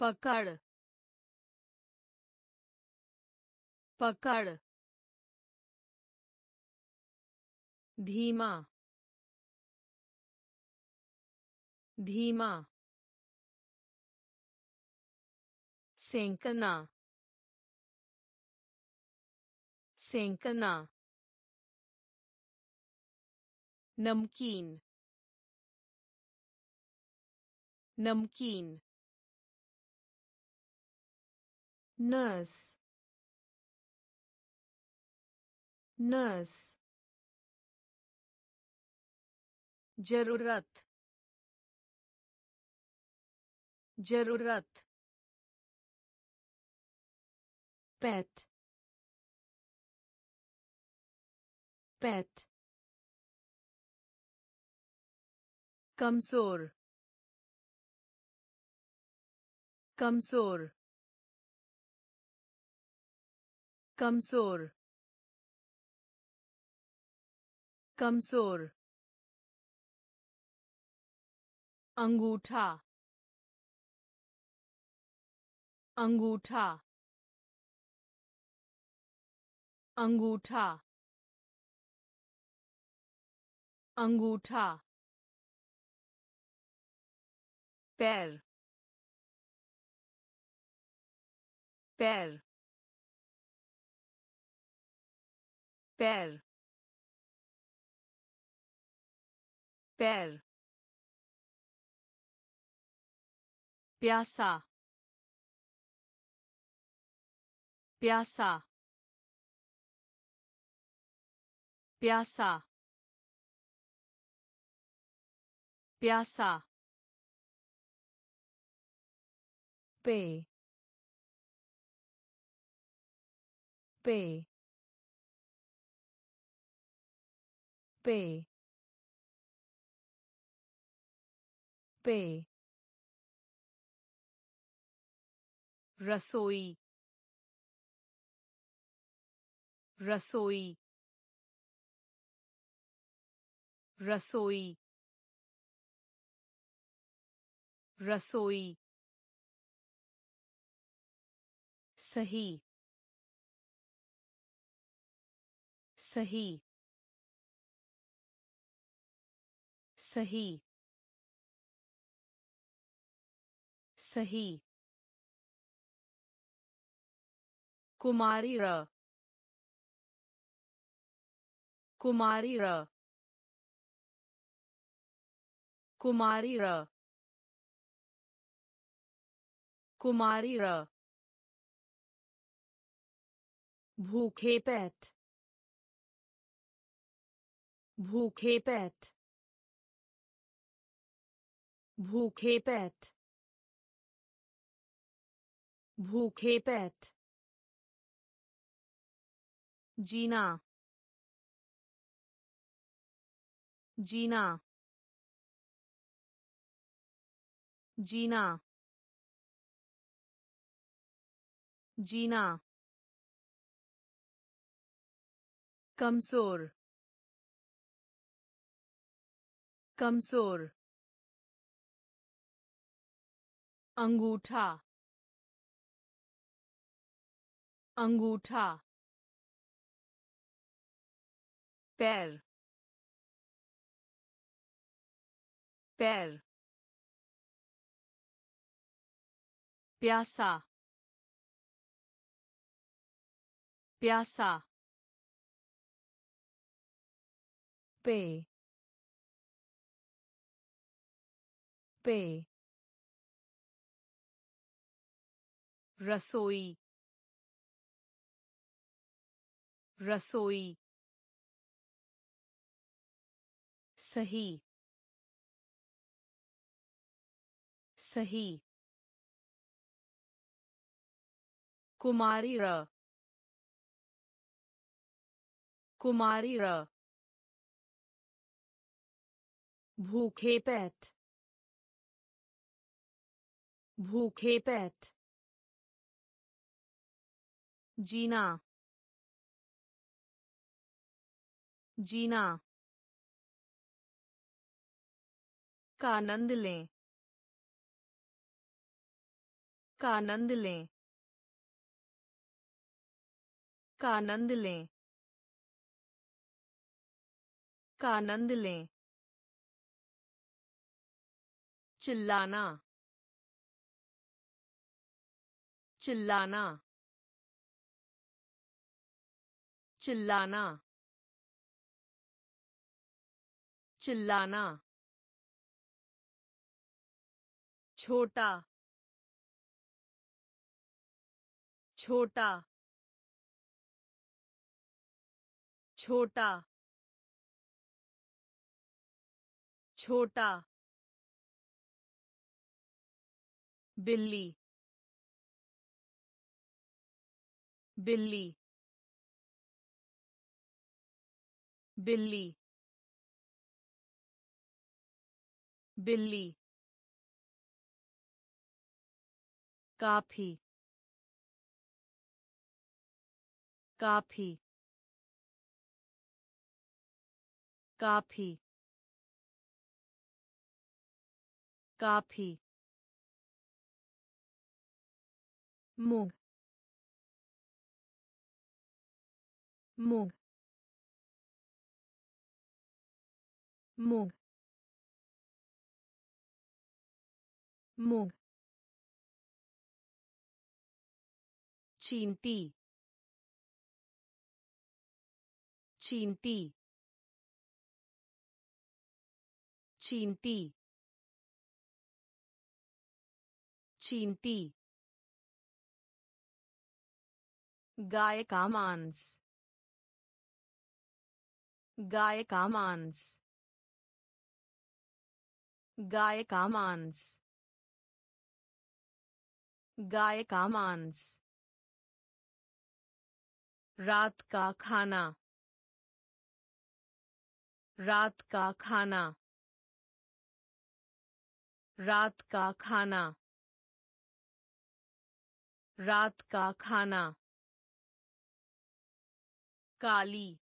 S1: पकड़। पकड़। धीमा धीमा सेंकना सेंकना नमकीन नमकीन नर्स नर्स ज़रूरत ज़रूरत पेट पेट कमज़ोर कमज़ोर कमज़ोर कमज़ोर अंगूठा अंगूठा अंगूठा अंगूठा पैर पैर पैर पैर प्यासा प्यासा प्यासा प्यासा
S2: पे पे पे पे
S1: रसोई रसोई रसोई रसोई। सही सही सही सही। कुमारी र कुमारी र कुमारी र कुमारी र भूखे पेट भूखे पेट भूखे पेट भूखे पेट जीना। जीना। जीना। जीना। कमज़ोर। कमज़ोर। अंगूठा। अंगूठा। पैर पैर प्यासा प्यासा
S2: पे पे
S1: रसोई रसोई सही। सही। कुमारी र। कुमारी र। भूखे पेट। भूखे पेट। जीना। जीना। का आनंद लें। का आनंद लें। का आनंद लें। का आनंद लें। चिल्लाना। चिल्लाना। चिल्लाना। चिल्लाना। छोटा छोटा छोटा छोटा बिल्ली बिल्ली बिल्ली बिल्ली काफ़ी। काफ़ी। काफ़ी। काफ़ी। मूंग। मूंग। मूंग। मूंग। चींटी चींटी चींटी चींटी गाय का मांस गाय का मांस गाय का मांस गाय का मांस रात का खाना। रात का खाना। रात का खाना। रात का खाना। काली।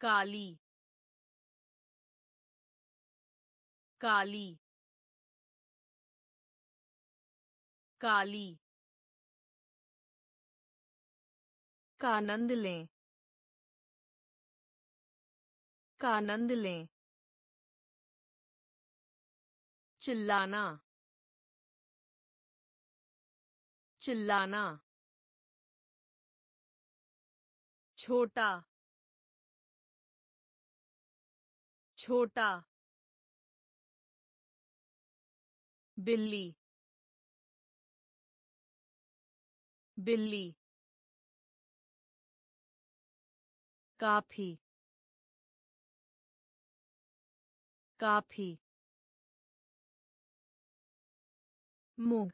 S1: काली। काली। काली। का आनंद लें। का आनंद लें। चिल्लाना। चिल्लाना। छोटा। छोटा। बिल्ली। बिल्ली। काफ़ी। काफ़ी। मूंग।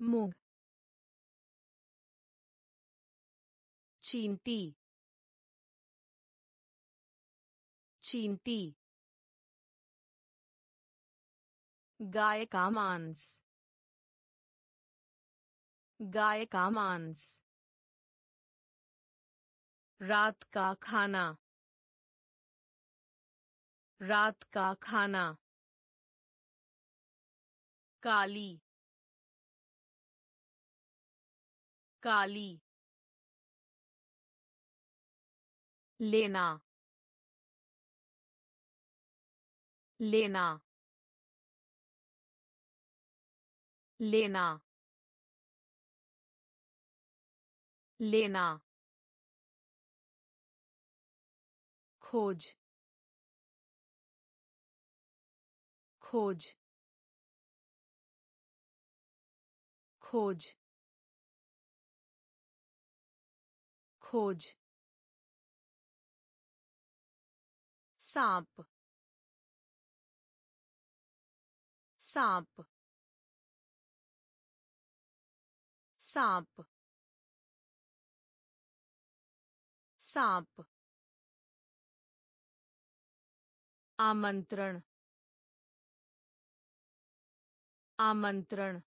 S1: मूंग। चींटी। चींटी। गाय का मांस। गाय का मांस। रात का खाना। रात का खाना। काली। काली। लेना। लेना। लेना। लेना। खोज खोज खोज खोज। सांप सांप सांप सांप। आमंत्रण। आमंत्रण।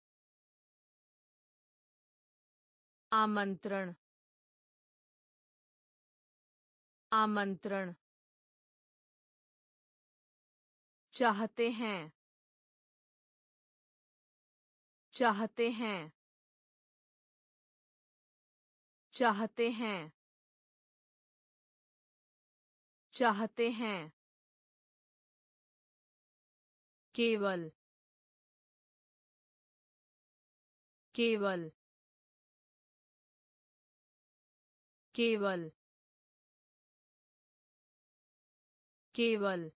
S1: आमंत्रण। आमंत्रण। चाहते हैं। चाहते हैं। चाहते हैं। चाहते हैं। केवल केवल केवल केवल।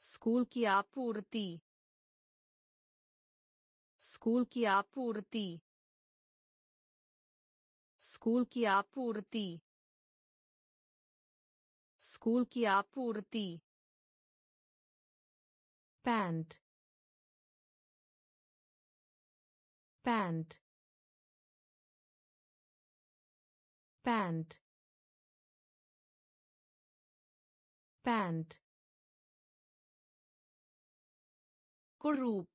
S1: स्कूल की आपूर्ति, स्कूल की आपूर्ति, स्कूल की आपूर्ति, स्कूल की आपूर्ति। pant pant pant pant group.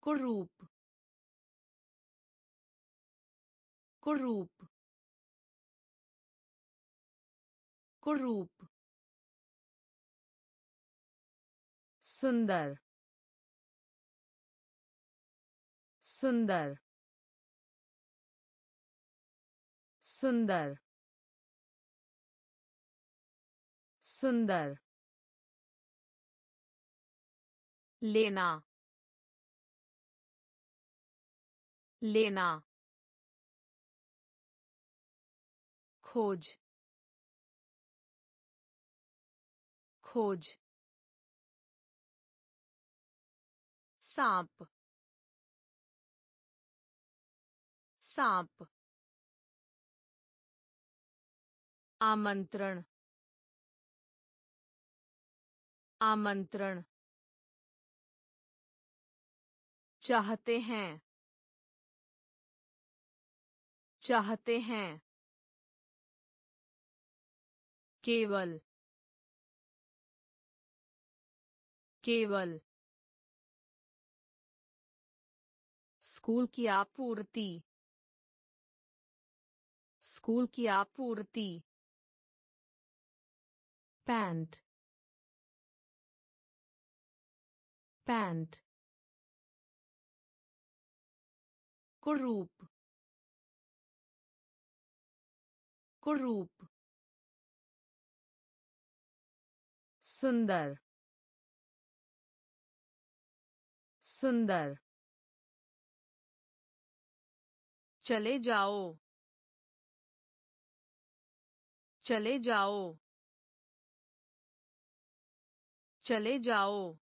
S1: Group. Group. Group. सुंदर सुंदर सुंदर सुंदर। लेना लेना। खोज खोज। सांप। सांप। आमंत्रण। आमंत्रण। चाहते हैं। चाहते हैं। केवल। केवल। स्कूल की आपूर्ति। स्कूल की आपूर्ति। पैंट। पैंट। कुरूप। कुरूप। सुंदर। सुंदर। चले जाओ। चले जाओ। चले जाओ।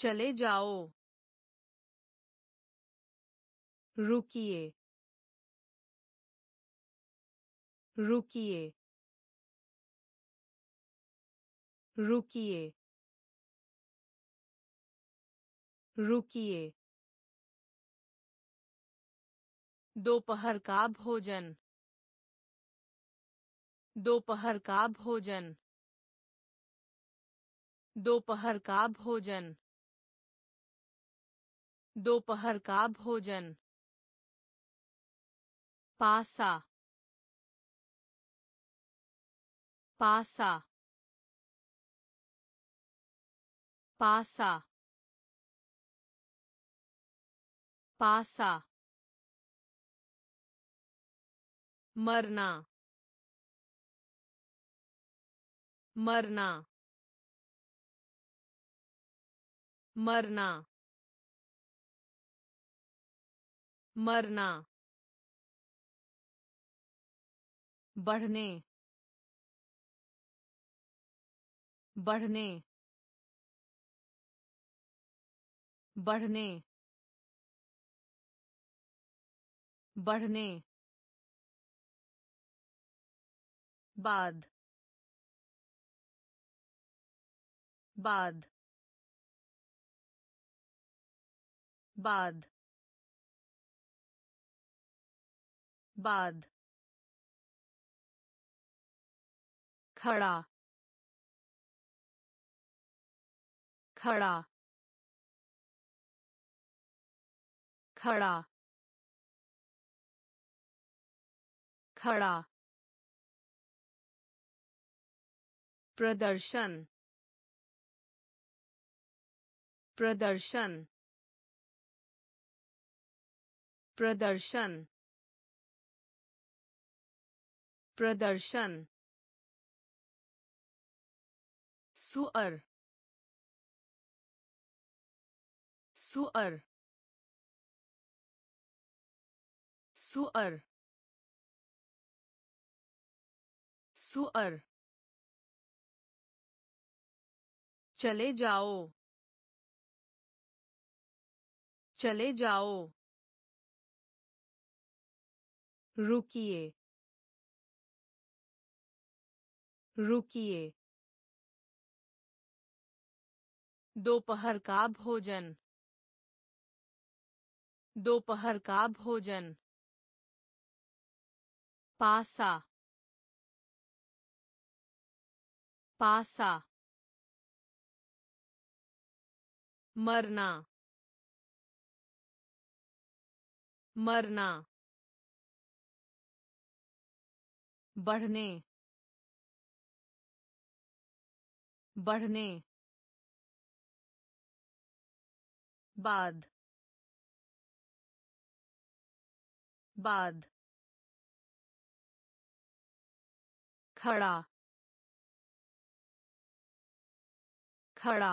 S1: चले जाओ। रुकिए। रुकिए। रुकिए। रुकिए। दोपहर का भोजन। दोपहर का भोजन। दोपहर का भोजन। दोपहर का भोजन। पासा। पासा। पासा। पासा। मरना मरना मरना मरना। बढ़ने बढ़ने। बढ़ने बढ़ने। बाद बाद बाद बाद खड़ा खड़ा खड़ा खड़ा प्रदर्शन। प्रदर्शन। प्रदर्शन। प्रदर्शन। सुअर। सुअर। सुअर। सुअर। चले जाओ। चले जाओ। रुकिए। रुकिए। दोपहर का भोजन। दोपहर का भोजन। पासा। पासा। मरना मरना बढ़ने बढ़ने बाद बाद खड़ा खड़ा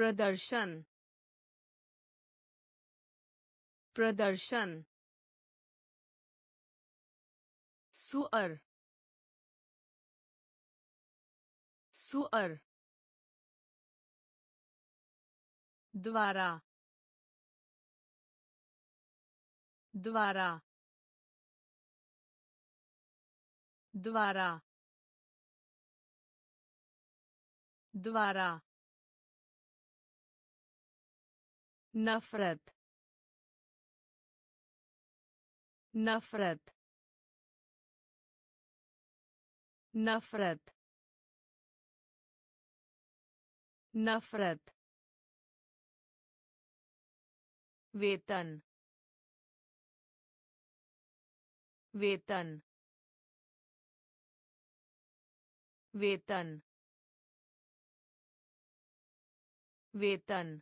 S1: प्रदर्शन। प्रदर्शन। सुअर। सुअर। द्वारा। द्वारा। द्वारा। द्वारा। नफरत नफरत नफरत नफरत वेतन वेतन वेतन वेतन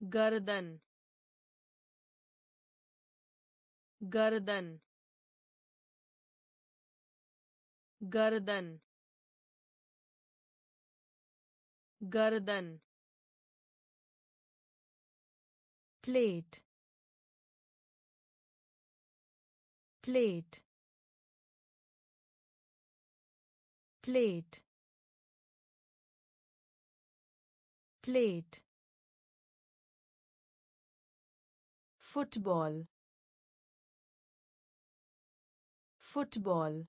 S1: गर्दन गर्दन गर्दन गर्दन
S2: plate plate plate plate Football. Football.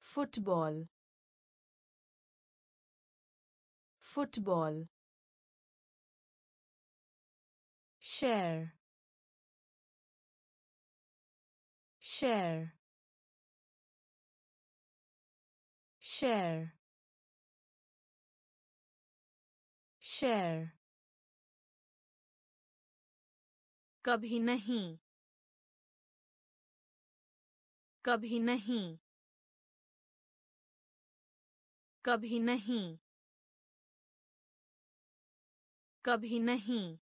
S2: Football. Football. Share. Share. Share. Share
S1: कभी नहीं। कभी नहीं। कभी नहीं। कभी नहीं।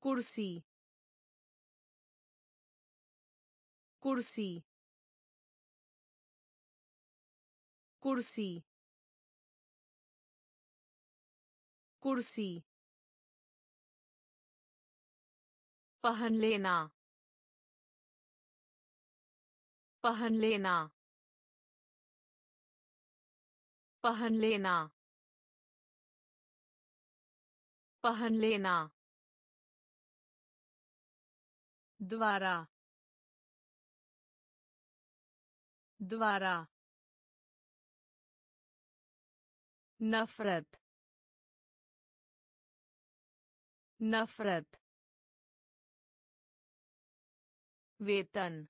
S1: कुर्सी। कुर्सी। कुर्सी। कुर्सी। पहन लेना। पहन लेना। पहन लेना। पहन लेना। द्वारा। द्वारा। नफरत। नफरत। वेतन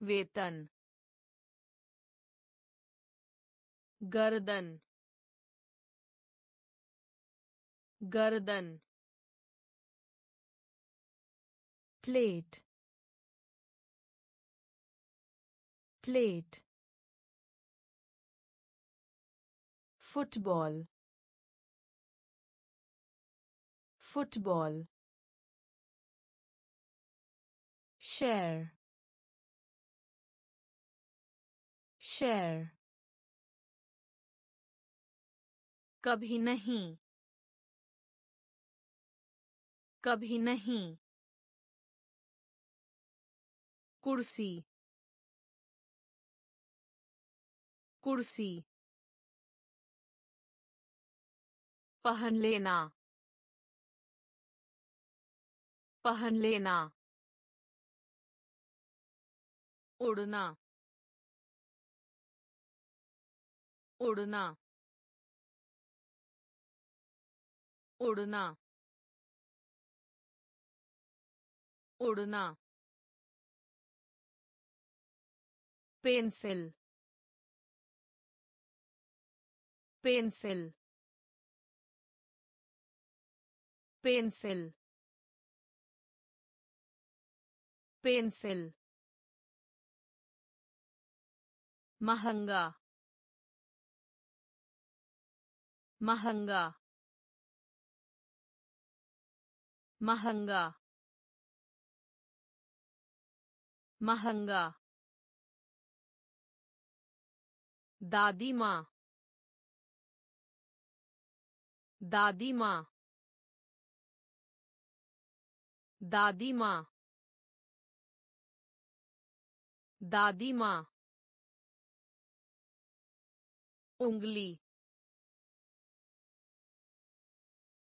S1: वेतन गर्दन गर्दन
S2: plate plate football football share. Share.
S1: कभी नहीं। कभी नहीं। कुर्सी। कुर्सी। पहन लेना। पहन लेना। उड़ना उड़ना उड़ना उड़ना पेंसिल पेंसिल पेंसिल पेंसिल महँगा महँगा महँगा महँगा दादी माँ दादी माँ दादी माँ दादी माँ उंगली।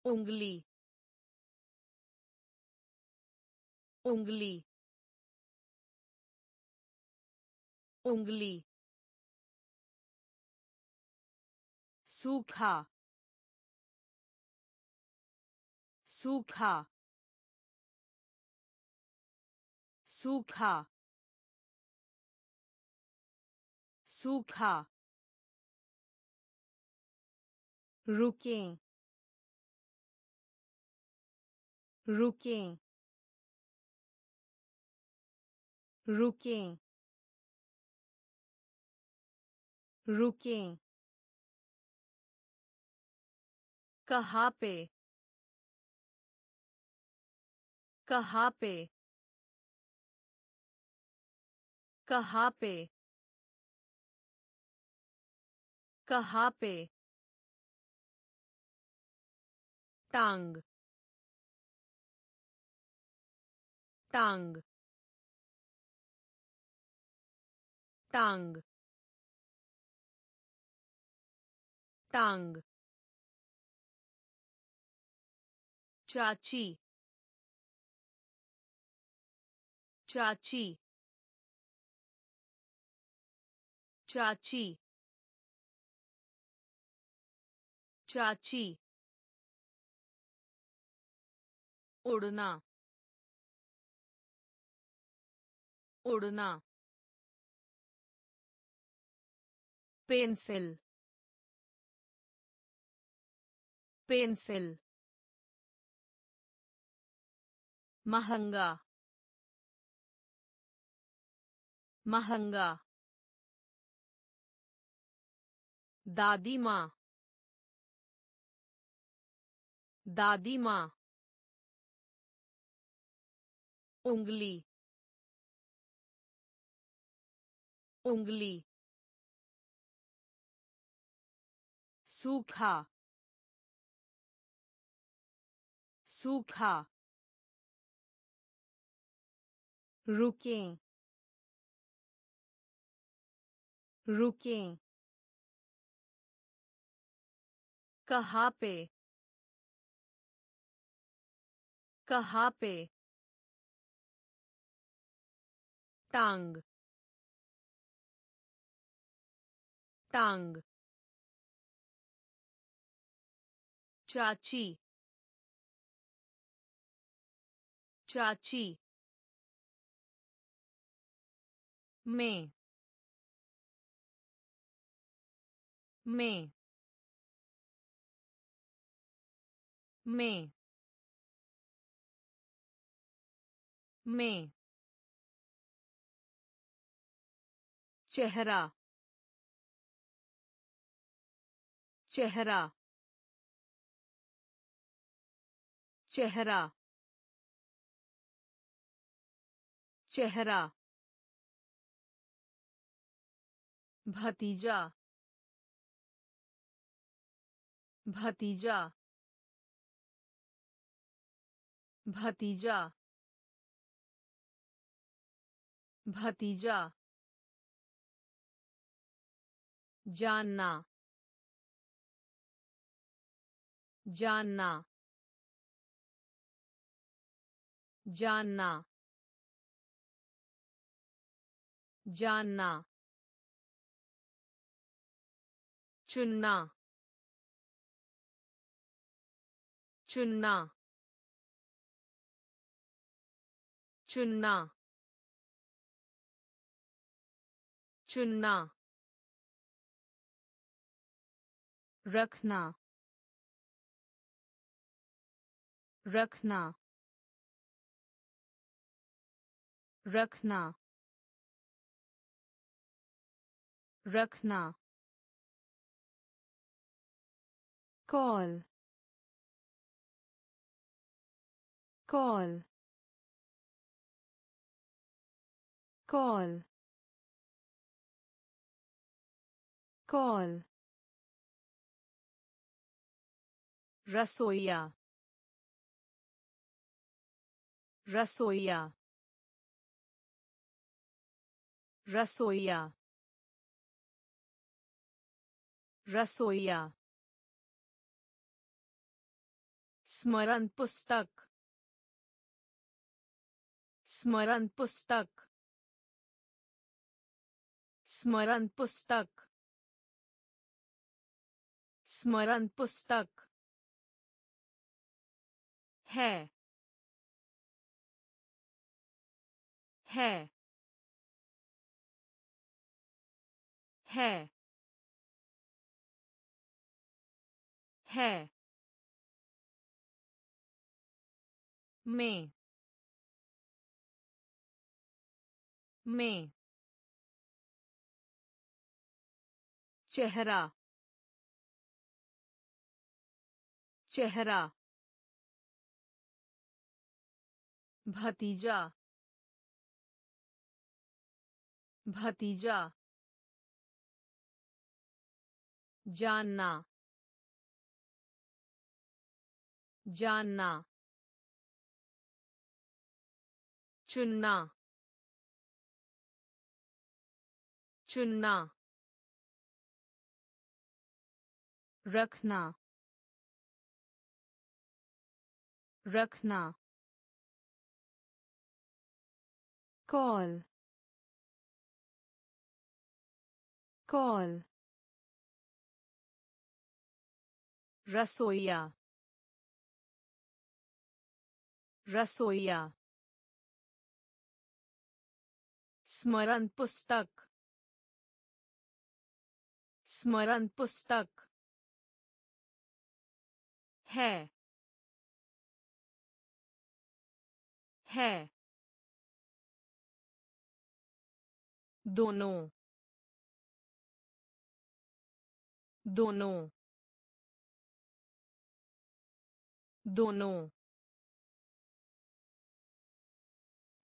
S1: उंगली। उंगली। उंगली। सूखा। सूखा। सूखा। सूखा। रुकें। रुकें। रुकें। रुकें। कहाँ पे? कहाँ पे? कहाँ पे? कहाँ पे? टांग टांग टांग टांग चाची चाची चाची चाची उड़ना उड़ना पेंसिल पेंसिल महँगा महँगा दादी माँ दादी माँ उंगली उंगली सूखा सूखा रुकें रुकें कहाँ पे कहाँ पे टांग टांग चाची चाची में में में में चेहरा चेहरा चेहरा चेहरा भतीजा भतीजा भतीजा भतीजा। जानना जानना जानना जानना चुनना चुनना चुनना चुनना। रखना रखना रखना रखना। Call call call call. रसोईया रसोईया रसोईया रसोईया स्मरण पुस्तक स्मरण पुस्तक स्मरण पुस्तक स्मरण पुस्तक है। है। है। है। में। में। चेहरा। चेहरा। भतीजा। भतीजा। जानना। जानना। चुनना। चुनना। रखना। रखना। कॉल कॉल रसोईया रसोईया स्मरण पुस्तक स्मरण पुस्तक है है दोनों। दोनों। दोनों।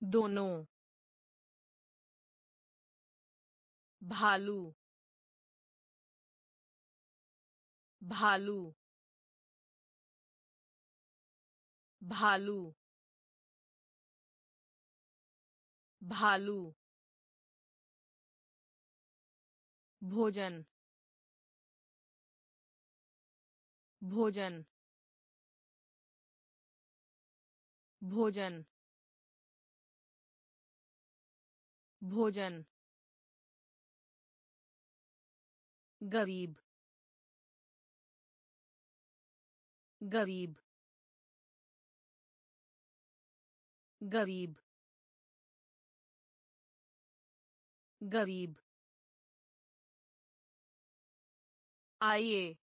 S1: दोनों। भालू। भालू। भालू। भालू। भोजन। भोजन। भोजन। भोजन। गरीब। गरीब। गरीब। गरीब। आइए।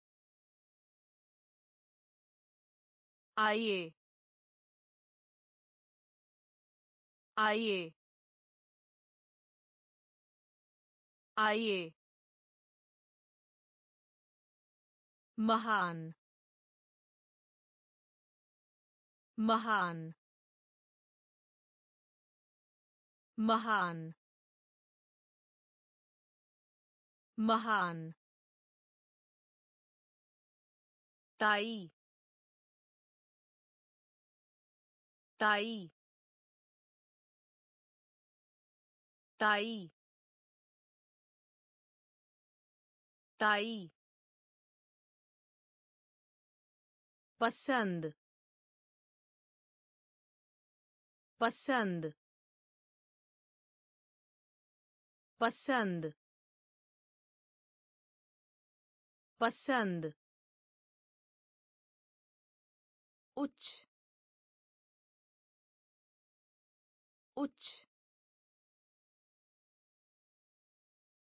S1: आइए। आइए। आइए। महान। महान। महान। महान। ताई ताई ताई ताई पसंद पसंद पसंद पसंद उच्च। उच्च।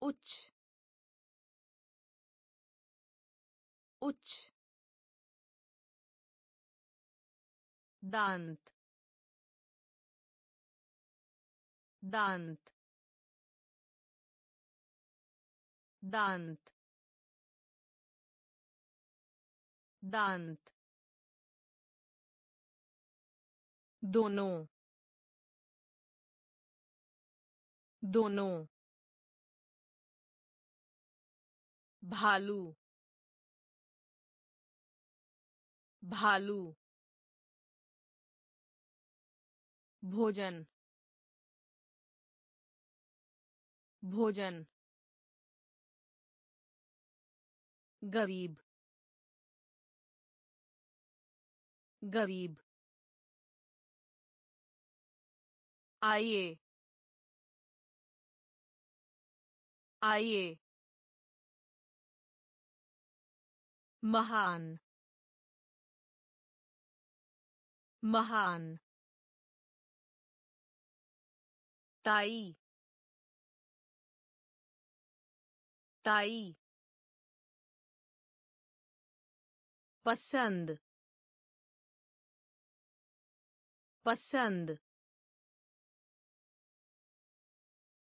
S1: उच्च। उच्च। दांत। दांत। दांत। दांत। दोनों। दोनों। भालू। भालू। भोजन। भोजन। गरीब। गरीब। आइए। आइए। महान। महान। ताई। ताई। पसंद। पसंद।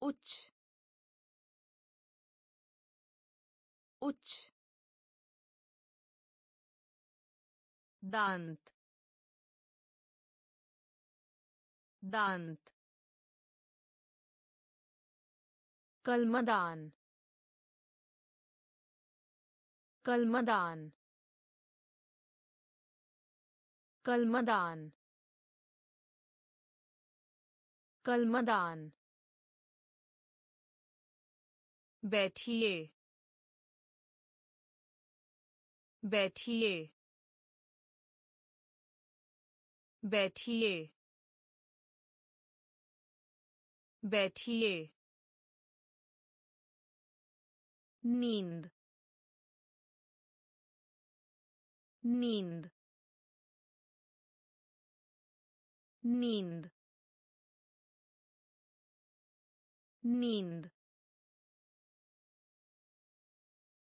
S1: उच्च। उच्च। दांत। दांत। कलमदान। कलमदान। कलमदान। कलमदान। बैठिए। बैठिए। बैठिए। बैठिए। नींद। नींद। नींद। नींद।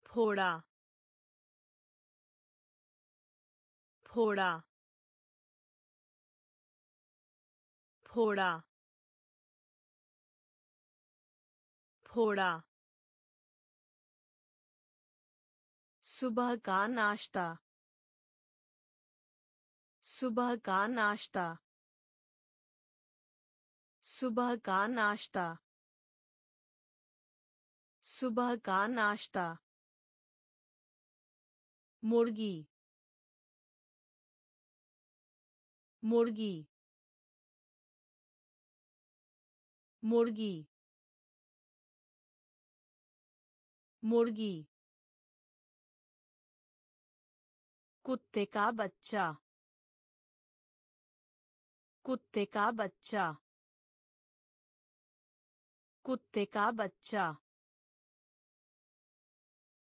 S1: फोड़ा फोड़ा फोड़ा फोड़ा। सुबह का नाश्ता, सुबह का नाश्ता, सुबह का नाश्ता, सुबह का नाश्ता। मुर्गी मुर्गी मुर्गी मुर्गी, कुत्ते का बच्चा, कुत्ते का बच्चा, कुत्ते का बच्चा,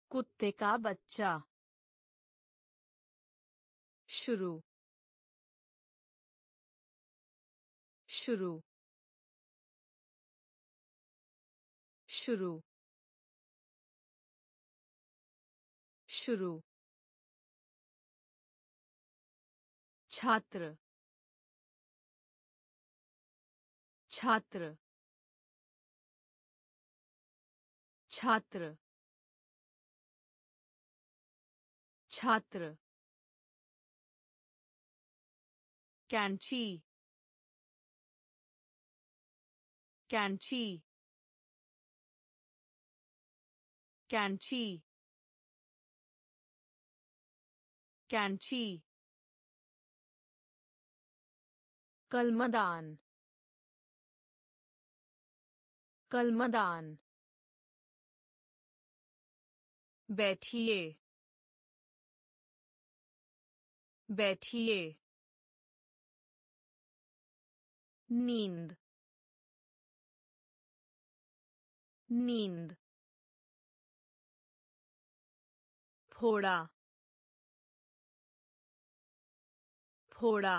S1: कुत्ते का बच्चा। शुरू। शुरू। शुरू। शुरू। छात्र। छात्र। छात्र। छात्र। कैंची। कैंची। कैंची। कैंची। कलमदान। कलमदान। बैठिए। बैठिए। नींद नींद फोड़ा फोड़ा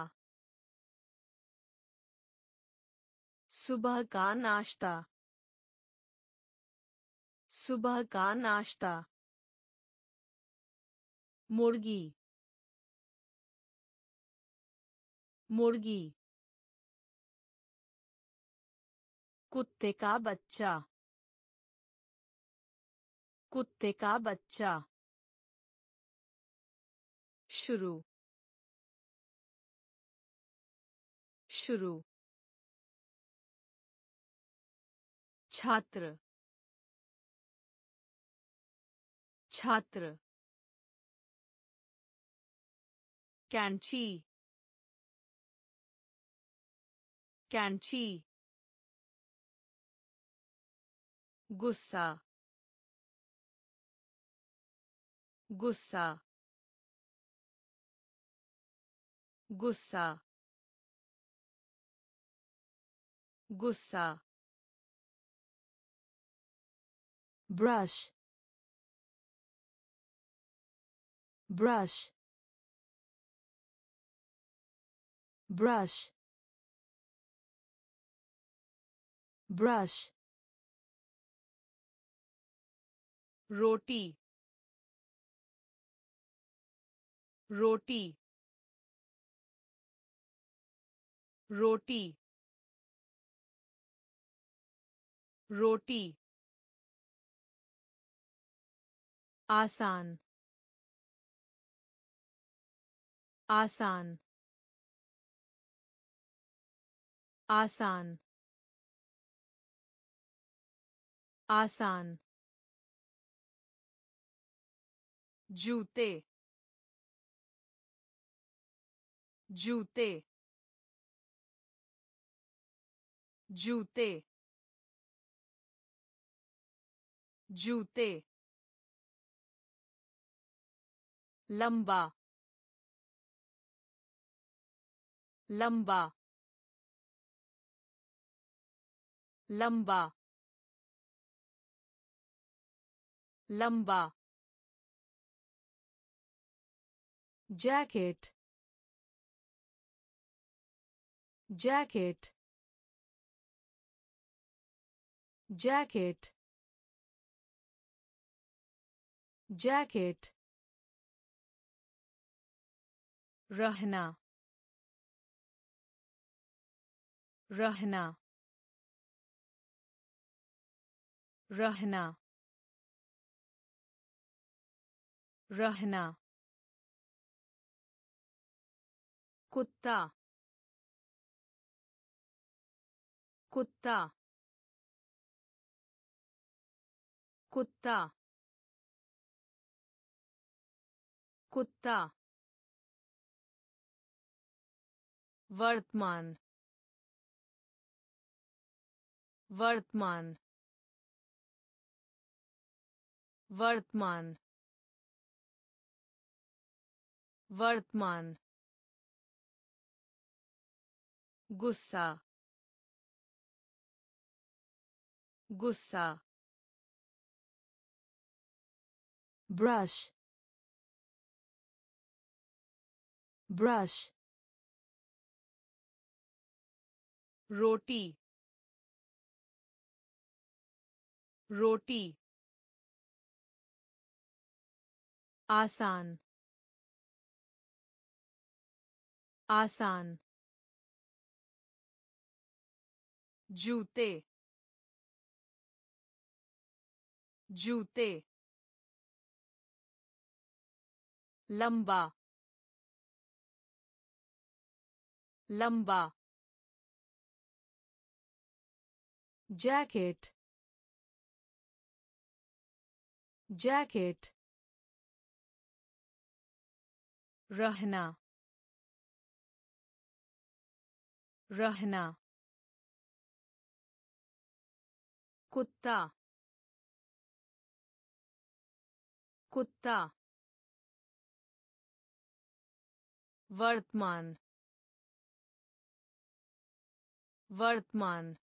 S1: सुबह का नाश्ता सुबह का नाश्ता मुर्गी मुर्गी कुत्ते का बच्चा। कुत्ते का बच्चा। शुरू। शुरू। छात्र। छात्र। कैंची। कैंची। गुस्सा गुस्सा गुस्सा गुस्सा
S2: brush brush brush brush
S1: रोटी रोटी रोटी रोटी।
S2: आसान आसान आसान। आसान।
S1: जूते जूते जूते जूते
S2: लंबा लंबा लंबा लंबा जैकेट जैकेट जैकेट जैकेट रहना रहना रहना रहना
S1: कुत्ता। कुत्ता। कुत्ता। कुत्ता। वर्तमान। वर्तमान। वर्तमान। वर्तमान। गुस्सा। गुस्सा।
S2: brush brush
S1: रोटी। रोटी।
S2: आसान। आसान।
S1: जूते। जूते।
S2: लंबा। लंबा। जैकेट। जैकेट। रहना। रहना।
S1: कुत्ता। कुत्ता। वर्तमान। वर्तमान।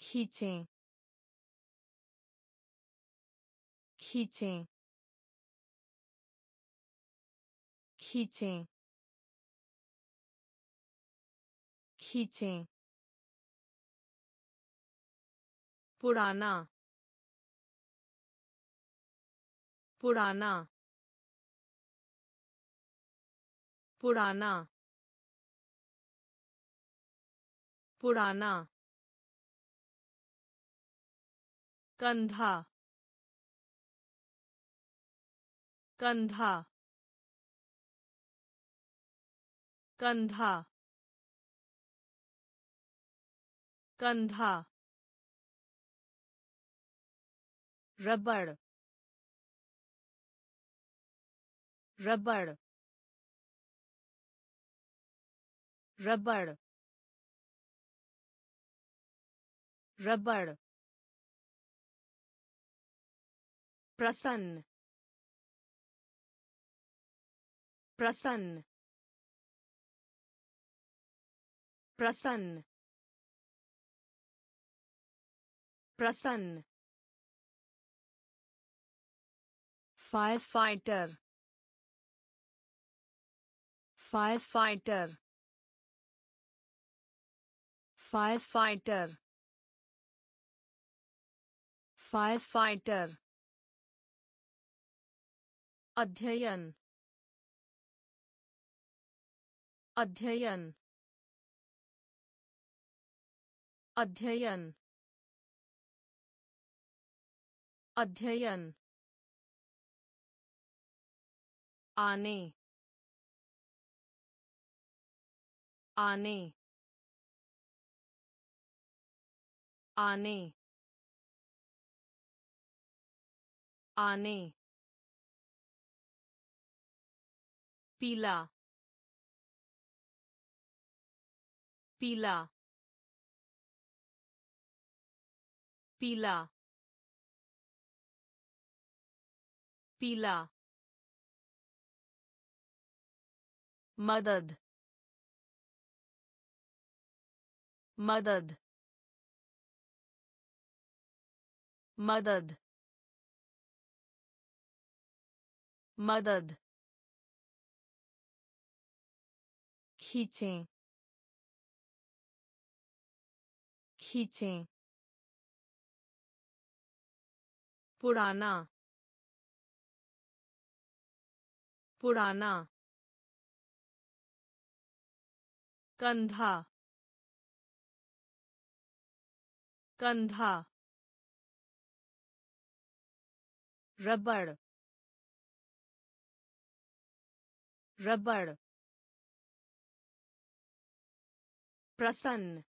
S2: खींचें। खींचें। खींचें। खींचें।
S1: पुराना पुराना पुराना पुराना कंधा कंधा कंधा कंधा रबड़ रबड़ रबड़ रबड़ प्रसन्न प्रसन्न प्रसन्न प्रसन्न
S2: firefighter firefighter firefighter firefighter
S1: अध्ययन अध्ययन अध्ययन अध्ययन आने। आने। आने। आने। पीला। पीला। पीला। पीला। मदद मदद मदद मदद।
S2: खींचें खींचें।
S1: पुराना पुराना। कंधा। कंधा। रबड़। रबड़। प्रसन्न।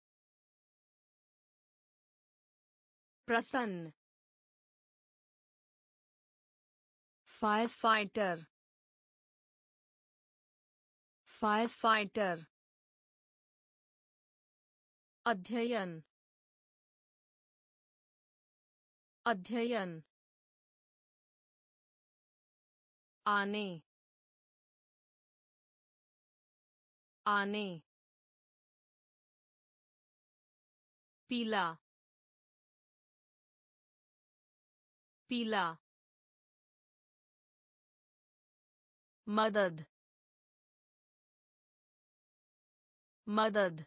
S1: प्रसन्न।
S2: फायर फाइटर फायर फाइटर
S1: अध्ययन अध्ययन आने आने पीला पीला मदद मदद